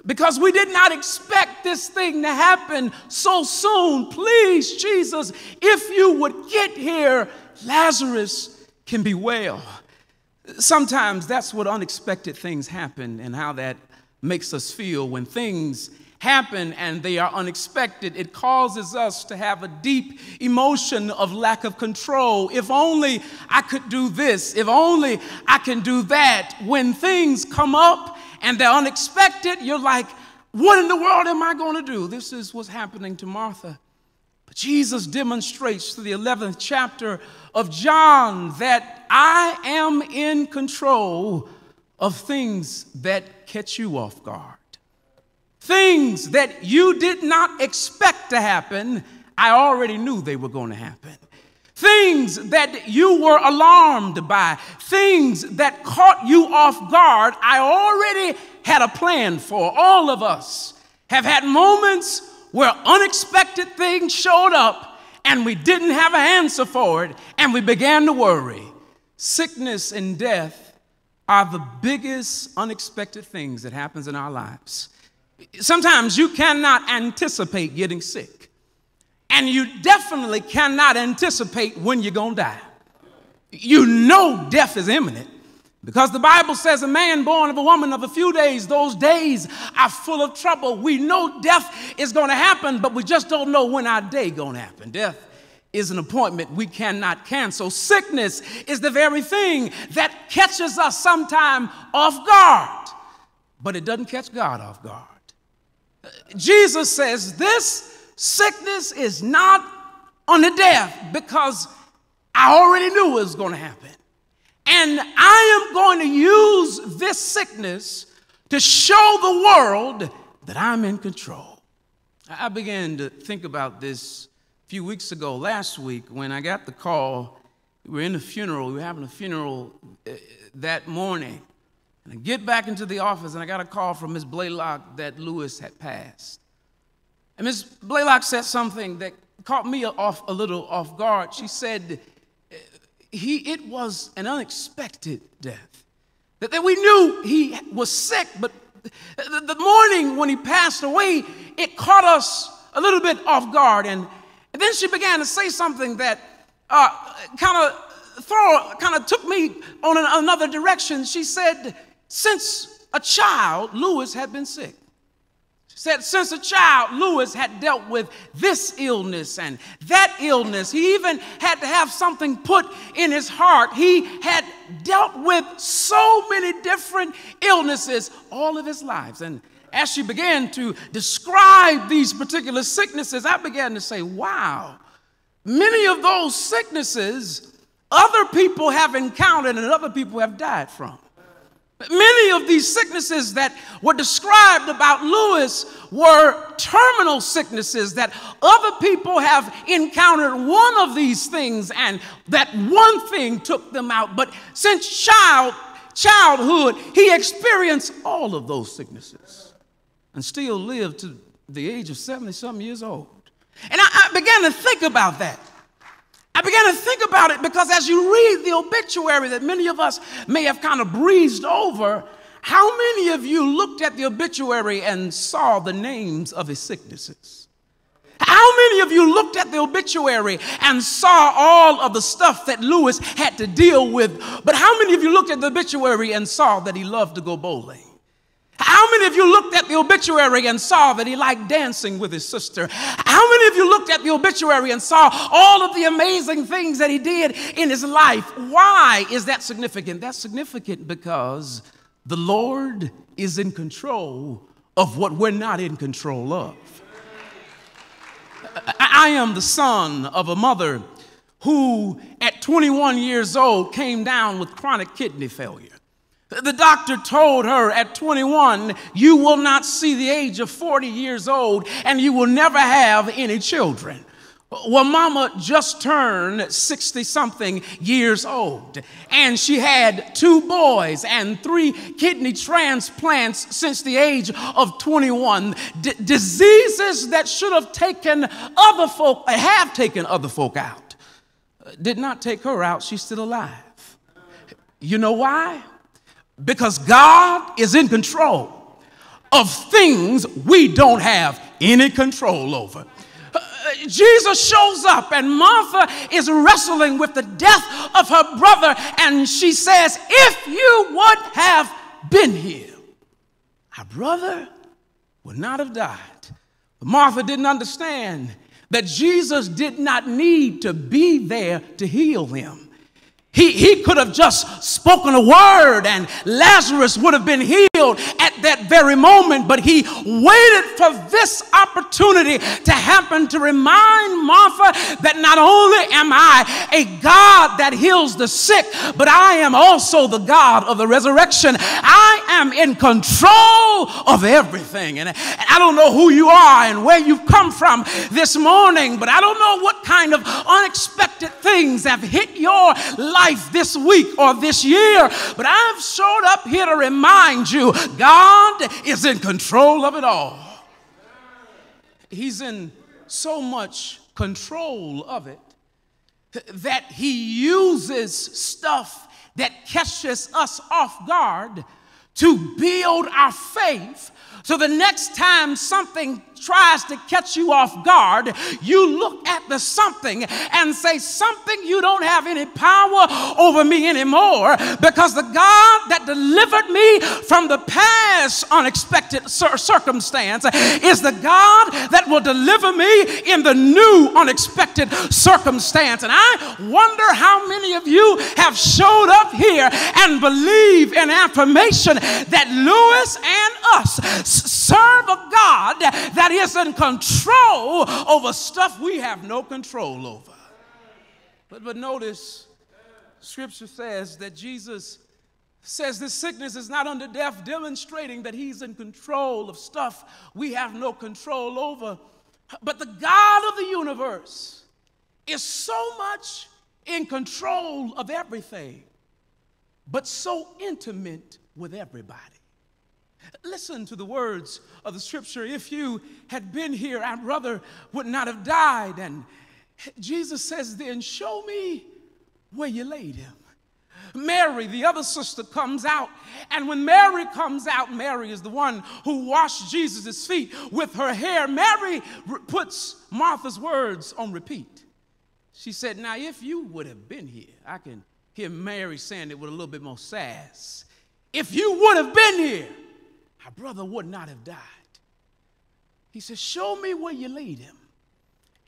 S1: because we did not expect this thing to happen so soon. Please, Jesus, if you would get here, Lazarus can be well. Sometimes that's what unexpected things happen and how that makes us feel. When things happen and they are unexpected, it causes us to have a deep emotion of lack of control. If only I could do this, if only I can do that. When things come up and they're unexpected, you're like, what in the world am I going to do? This is what's happening to Martha. Jesus demonstrates through the 11th chapter of John that I am in control of things that catch you off guard. Things that you did not expect to happen, I already knew they were going to happen. Things that you were alarmed by, things that caught you off guard, I already had a plan for. All of us have had moments where unexpected things showed up and we didn't have an answer for it and we began to worry. Sickness and death are the biggest unexpected things that happens in our lives. Sometimes you cannot anticipate getting sick. And you definitely cannot anticipate when you're going to die. You know death is imminent. Because the Bible says a man born of a woman of a few days, those days are full of trouble. We know death is going to happen, but we just don't know when our day going to happen. Death is an appointment we cannot cancel. Sickness is the very thing that catches us sometime off guard, but it doesn't catch God off guard. Jesus says this sickness is not on the death because I already knew it was going to happen. And I am going to use this sickness to show the world that I'm in control. I began to think about this a few weeks ago, last week, when I got the call, we were in the funeral, we were having a funeral uh, that morning. And I get back into the office and I got a call from Ms. Blalock that Lewis had passed. And Ms. Blalock said something that caught me off a little off guard. She said, he, it was an unexpected death. That, that we knew he was sick, but the, the morning when he passed away, it caught us a little bit off guard. And, and then she began to say something that uh, kind of kind of took me on an, another direction. She said, since a child, Lewis had been sick said since a child, Lewis had dealt with this illness and that illness. He even had to have something put in his heart. He had dealt with so many different illnesses all of his lives. And as she began to describe these particular sicknesses, I began to say, wow, many of those sicknesses other people have encountered and other people have died from. Many of these sicknesses that were described about Lewis were terminal sicknesses that other people have encountered one of these things and that one thing took them out. But since child, childhood, he experienced all of those sicknesses and still lived to the age of 70 some years old. And I, I began to think about that. I began to think about it because as you read the obituary that many of us may have kind of breezed over, how many of you looked at the obituary and saw the names of his sicknesses? How many of you looked at the obituary and saw all of the stuff that Lewis had to deal with? But how many of you looked at the obituary and saw that he loved to go bowling? How many of you looked at the obituary and saw that he liked dancing with his sister? How many of you looked at the obituary and saw all of the amazing things that he did in his life? Why is that significant? That's significant because the Lord is in control of what we're not in control of. I am the son of a mother who, at 21 years old, came down with chronic kidney failure. The doctor told her at 21, you will not see the age of 40 years old and you will never have any children. Well, mama just turned 60 something years old, and she had two boys and three kidney transplants since the age of 21. D- diseases that should have taken other folk, have taken other folk out, uh, did not take her out. She's still alive. You know why? Because God is in control of things we don't have any control over. Uh, Jesus shows up, and Martha is wrestling with the death of her brother, and she says, If you would have been here, our brother would not have died. But Martha didn't understand that Jesus did not need to be there to heal him. He, he could have just spoken a word and Lazarus would have been healed at that very moment, but he waited for this opportunity to happen to remind Martha that not only am I a God that heals the sick, but I am also the God of the resurrection. I am in control of everything. And, and I don't know who you are and where you've come from this morning, but I don't know what kind of unexpected things have hit your life life this week or this year, but I've showed up here to remind you God is in control of it all. He's in so much control of it that He uses stuff that catches us off guard to build our faith so the next time something tries to catch you off guard, you look at the something and say, Something you don't have any power over me anymore because the God that delivered me from the past unexpected circumstance is the God that will deliver me in the new unexpected circumstance. And I wonder how many of you have showed up here and believe in affirmation that Lewis and us serve a God that that is in control over stuff we have no control over. But, but notice, scripture says that Jesus says this sickness is not unto death, demonstrating that he's in control of stuff we have no control over. But the God of the universe is so much in control of everything, but so intimate with everybody. Listen to the words of the scripture. If you had been here, our brother would not have died. And Jesus says, Then show me where you laid him. Mary, the other sister, comes out. And when Mary comes out, Mary is the one who washed Jesus' feet with her hair. Mary puts Martha's words on repeat. She said, Now, if you would have been here, I can hear Mary saying it with a little bit more sass. If you would have been here, our brother would not have died. He says, Show me where you laid him.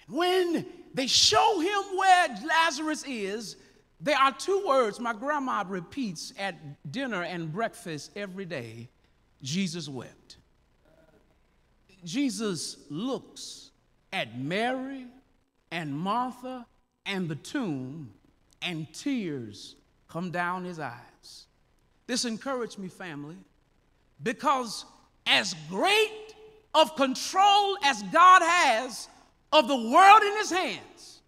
S1: And when they show him where Lazarus is, there are two words my grandma repeats at dinner and breakfast every day Jesus wept. Jesus looks at Mary and Martha and the tomb, and tears come down his eyes. This encouraged me, family, because as great of control as God has of the world in his hands,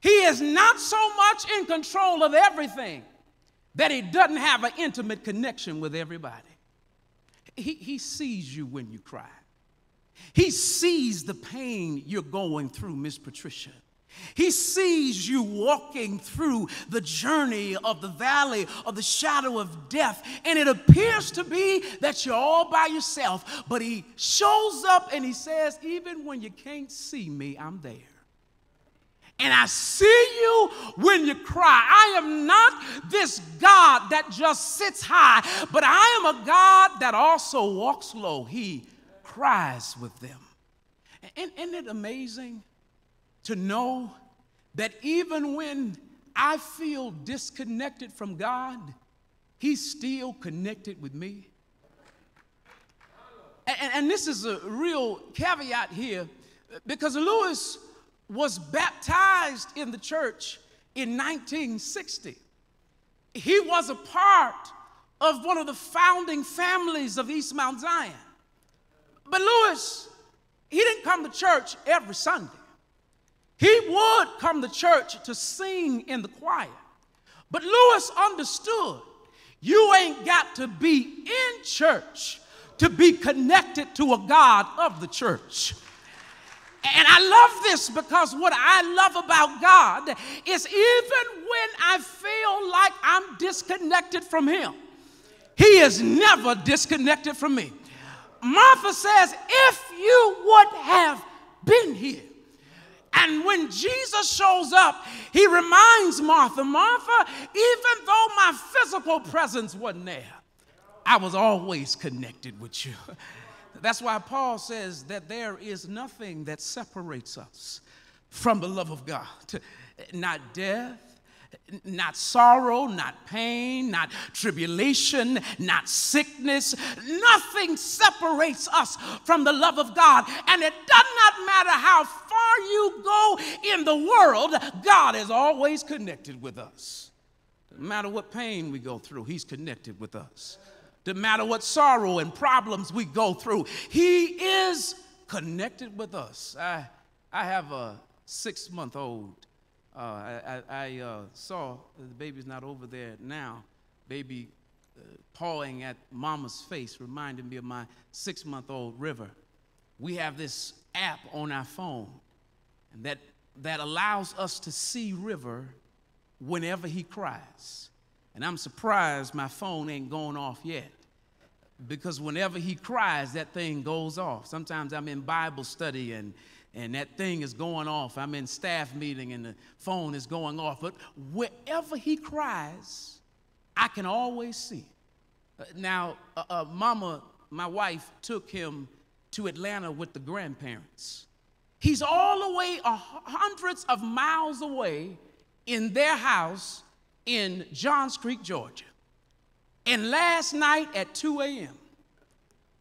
S1: he is not so much in control of everything that he doesn't have an intimate connection with everybody. He, he sees you when you cry. He sees the pain you're going through, Miss Patricia. He sees you walking through the journey of the valley of the shadow of death, and it appears to be that you're all by yourself. But He shows up and He says, Even when you can't see me, I'm there. And I see you when you cry. I am not this God that just sits high, but I am a God that also walks low. He cries with them. Isn't it amazing? To know that even when I feel disconnected from God, He's still connected with me. And, and, this is a real caveat here because Lewis was baptized in the church in 1960. He was a part of one of the founding families of East Mount Zion. But Lewis, he didn't come to church every Sunday. He would come to church to sing in the choir. But Lewis understood you ain't got to be in church to be connected to a God of the church. And I love this because what I love about God is even when I feel like I'm disconnected from Him, He is never disconnected from me. Martha says, If you would have been here, and when Jesus shows up, he reminds Martha, Martha, even though my physical presence wasn't there, I was always connected with you. That's why Paul says that there is nothing that separates us from the love of God. Not death, not sorrow, not pain, not tribulation, not sickness. Nothing separates us from the love of God. And it does not matter how far you go in the world, God is always connected with us. No matter what pain we go through, He's connected with us. No matter what sorrow and problems we go through, He is connected with us. I, I have a six month old uh, I, I uh, saw the baby's not over there now. Baby uh, pawing at mama's face reminded me of my six month old River. We have this app on our phone and that, that allows us to see River whenever he cries. And I'm surprised my phone ain't going off yet because whenever he cries, that thing goes off. Sometimes I'm in Bible study and and that thing is going off. I'm in staff meeting and the phone is going off. But wherever he cries, I can always see. Uh, now, uh, uh, Mama, my wife, took him to Atlanta with the grandparents. He's all the way hundreds of miles away in their house in Johns Creek, Georgia. And last night at 2 a.m.,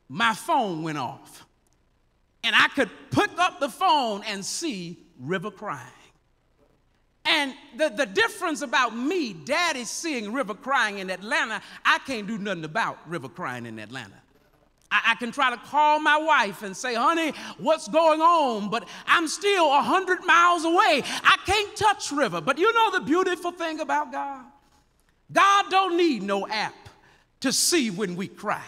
S1: my phone went off and I could pick up the phone and see River crying. And the, the difference about me, daddy seeing River crying in Atlanta, I can't do nothing about River crying in Atlanta. I, can try to call my wife and say, honey, what's going on? But I'm still a 100 miles away. I can't touch river. But you know the beautiful thing about God? God don't need no app to see when we cry.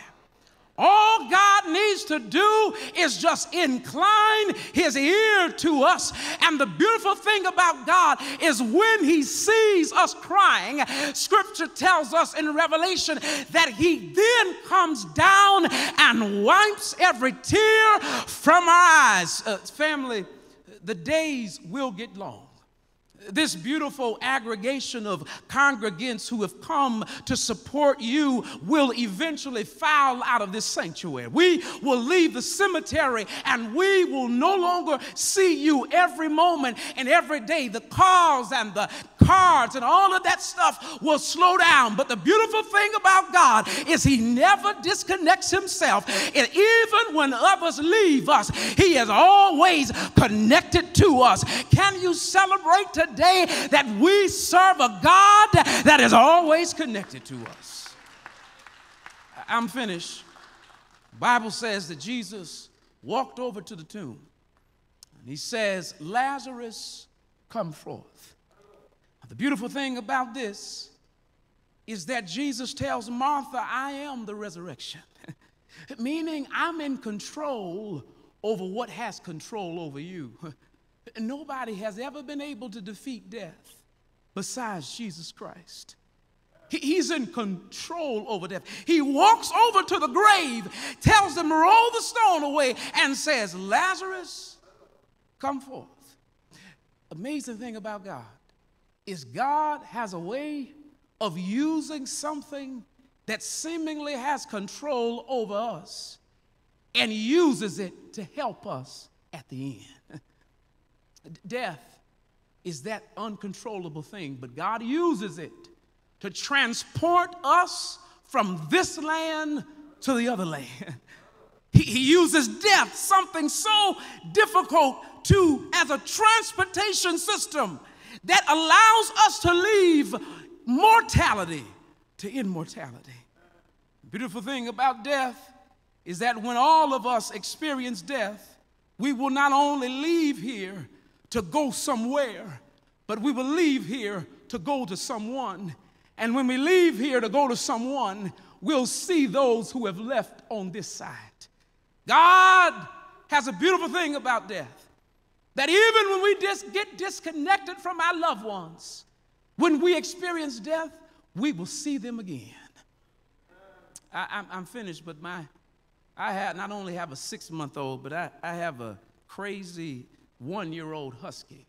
S1: All God needs to do is just incline his ear to us. And the beautiful thing about God is when he sees us crying, scripture tells us in Revelation that he then comes down and wipes every tear from our eyes. Uh, family, the days will get long this beautiful aggregation of congregants who have come to support you will eventually file out of this sanctuary. We will leave the cemetery and we will no longer see you every moment and every day. The calls and the cards and all of that stuff will slow down. But the beautiful thing about God is He never disconnects Himself. And even when others leave us, He is always connected to us. Can you celebrate today? Today that we serve a God that is always connected to us. I'm finished. Bible says that Jesus walked over to the tomb and he says, Lazarus, come forth. The beautiful thing about this is that Jesus tells Martha, I am the resurrection, meaning I'm in control over what has control over you. Nobody has ever been able to defeat death besides Jesus Christ. He's in control over death. He walks over to the grave, tells them, roll the stone away, and says, Lazarus, come forth. Amazing thing about God is God has a way of using something that seemingly has control over us and uses it to help us at the end. Death is that uncontrollable thing, but God uses it to transport us from this land to the other land. He, he, uses death, something so difficult to as a transportation system that allows us to leave mortality to immortality. Beautiful thing about death is that when all of us experience death, we will not only leave here to go somewhere, but we will leave here to go to someone. And when we leave here to go to someone, we'll see those who have left on this side. God has a beautiful thing about death that even when we dis- get disconnected from our loved ones, when we experience death, we will see them again. I, am finished, but my, I have, not only have a six month old, but I, I have a crazy one year old husky.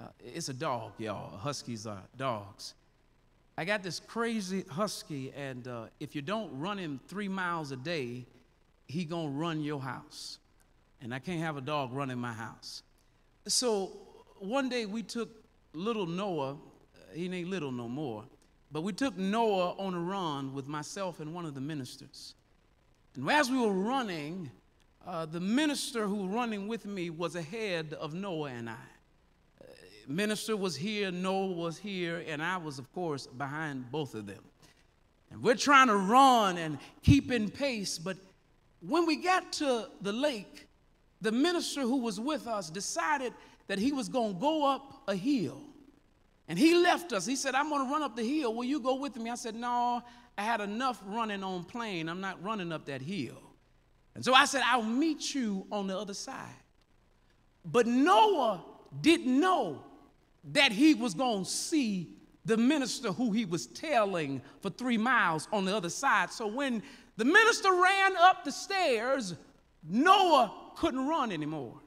S1: Uh, it's a dog, y'all. Huskies are dogs. I got this crazy husky, and uh, if you don't run him three miles a day, he gonna run your house. And I can't have a dog running my house. So one day we took little Noah, uh, he ain't little no more, but we took Noah on a run with myself and one of the ministers. And as we were running, uh, the minister who running with me was ahead of Noah and I. Uh, minister was here, Noah was here, and I was, of course, behind both of them. And we're trying to run and keep in pace, but when we got to the lake, the minister who was with us decided that he was going to go up a hill. And he left us. He said, I'm going to run up the hill. Will you go with me? I said, No, I had enough running on plane. I'm not running up that hill. And so I said, I'll meet you on the other side. But Noah didn't know that he was going to see the minister who he was tailing for three miles on the other side. So when the minister ran up the stairs, Noah couldn't run anymore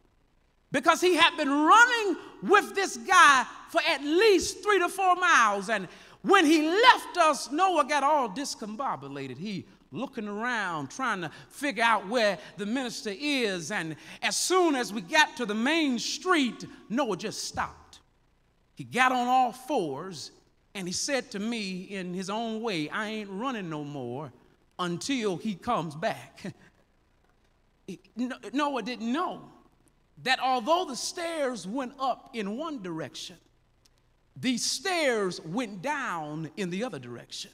S1: because he had been running with this guy for at least three to four miles. And when he left us, Noah got all discombobulated. He looking around, trying to figure out where the minister is. And as soon as we got to the main street, Noah just stopped. He got on all fours and he said to me in his own way, I ain't running no more until he comes back. Noah didn't know that although the stairs went up in one direction, these stairs went down in the other direction.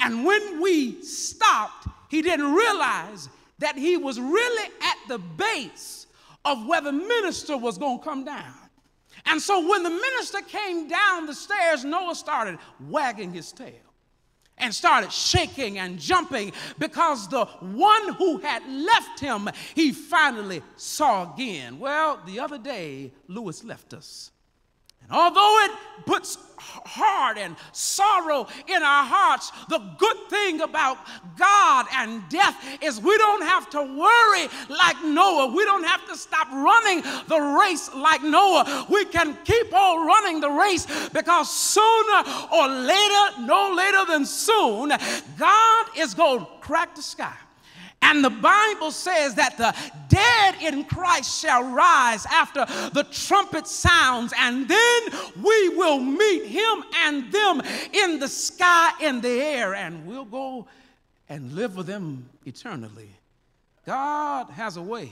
S1: And when we stopped, he didn't realize that he was really at the base of where the minister was going to come down. And so when the minister came down the stairs, Noah started wagging his tail and started shaking and jumping because the one who had left him, he finally saw again. Well, the other day, Lewis left us. And although it puts hard and sorrow in our hearts, the good thing about God and death is we don't have to worry like Noah. We don't have to stop running the race like Noah. We can keep on running the race because sooner or later, no later than soon, God is going to crack the sky and the Bible says that the dead in Christ shall rise after the trumpet sounds, and then we will meet him and them in the sky, in the air, and we'll go and live with them eternally. God has a way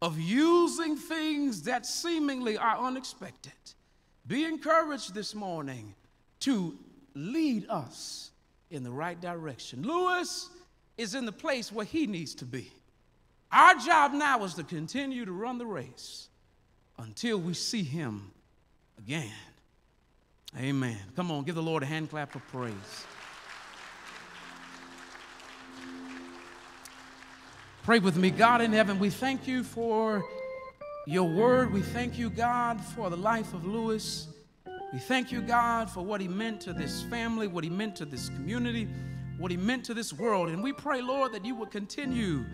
S1: of using things that seemingly are unexpected. Be encouraged this morning to lead us in the right direction. Lewis, is in the place where he needs to be. Our job now is to continue to run the race until we see him again. Amen. Come on, give the Lord a hand clap of praise. Pray with me. God in heaven, we thank you for your word. We thank you, God, for the life of Lewis. We thank you, God, for what he meant to this family, what he meant to this community what he meant to this world. And we pray, Lord, that you would continue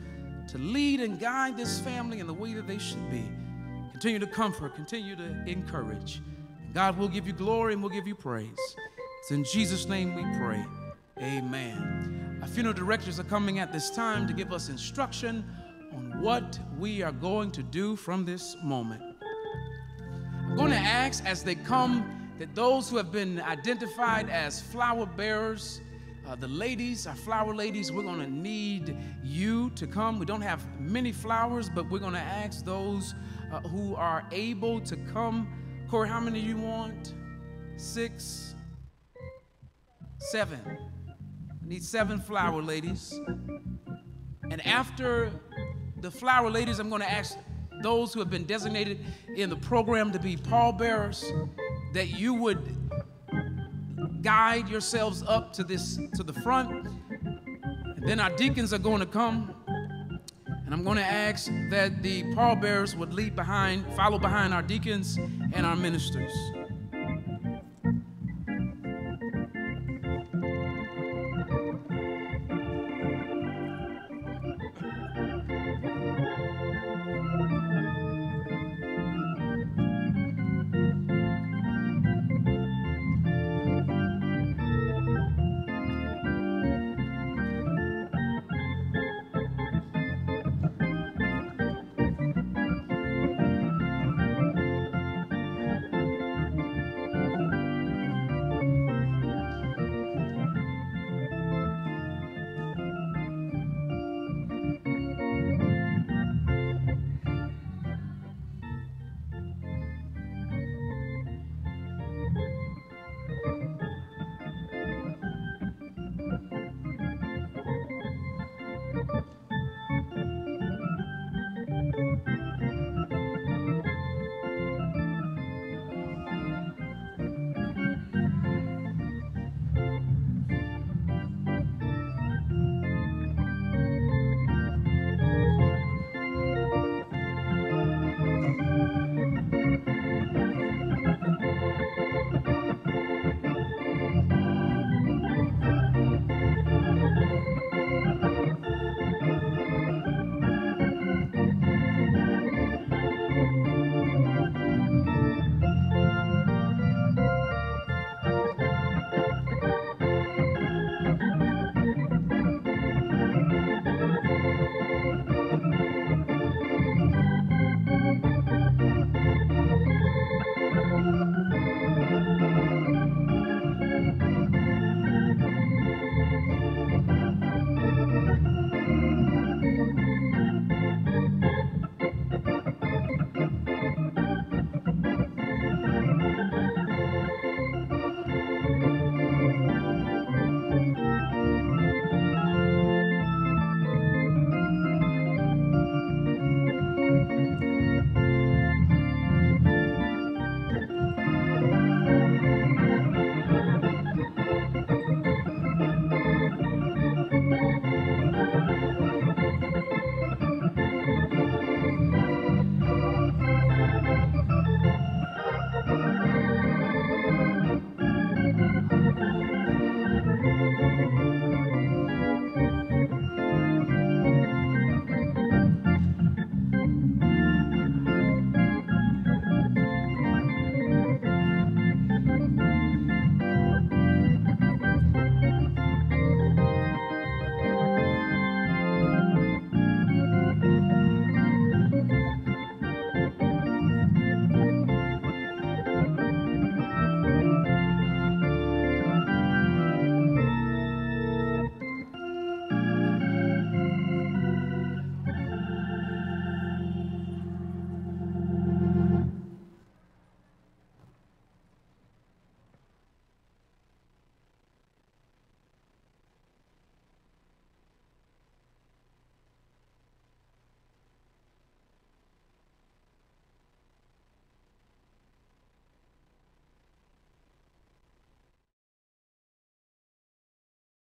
S1: to lead and guide this family in the way that they should be. Continue to comfort, continue to encourage. And God will give you glory and we'll give you praise. It's in Jesus' name we pray. Amen. Our funeral directors are coming at this time to give us instruction on what we are going to do from this moment. I'm going to ask as they come that those who have been identified as flower bearers uh, the ladies, our flower ladies, we're going to need you to come. We don't have many flowers, but we're going to ask those uh, who are able to come. Corey, how many do you want? Six, seven. I need seven flower ladies. And after the flower ladies, I'm going to ask those who have been designated in the program to be pallbearers that you would guide yourselves up to this to the front. And then our deacons are going to come. And I'm going to ask that the pallbearers would lead behind, follow behind our deacons and our ministers.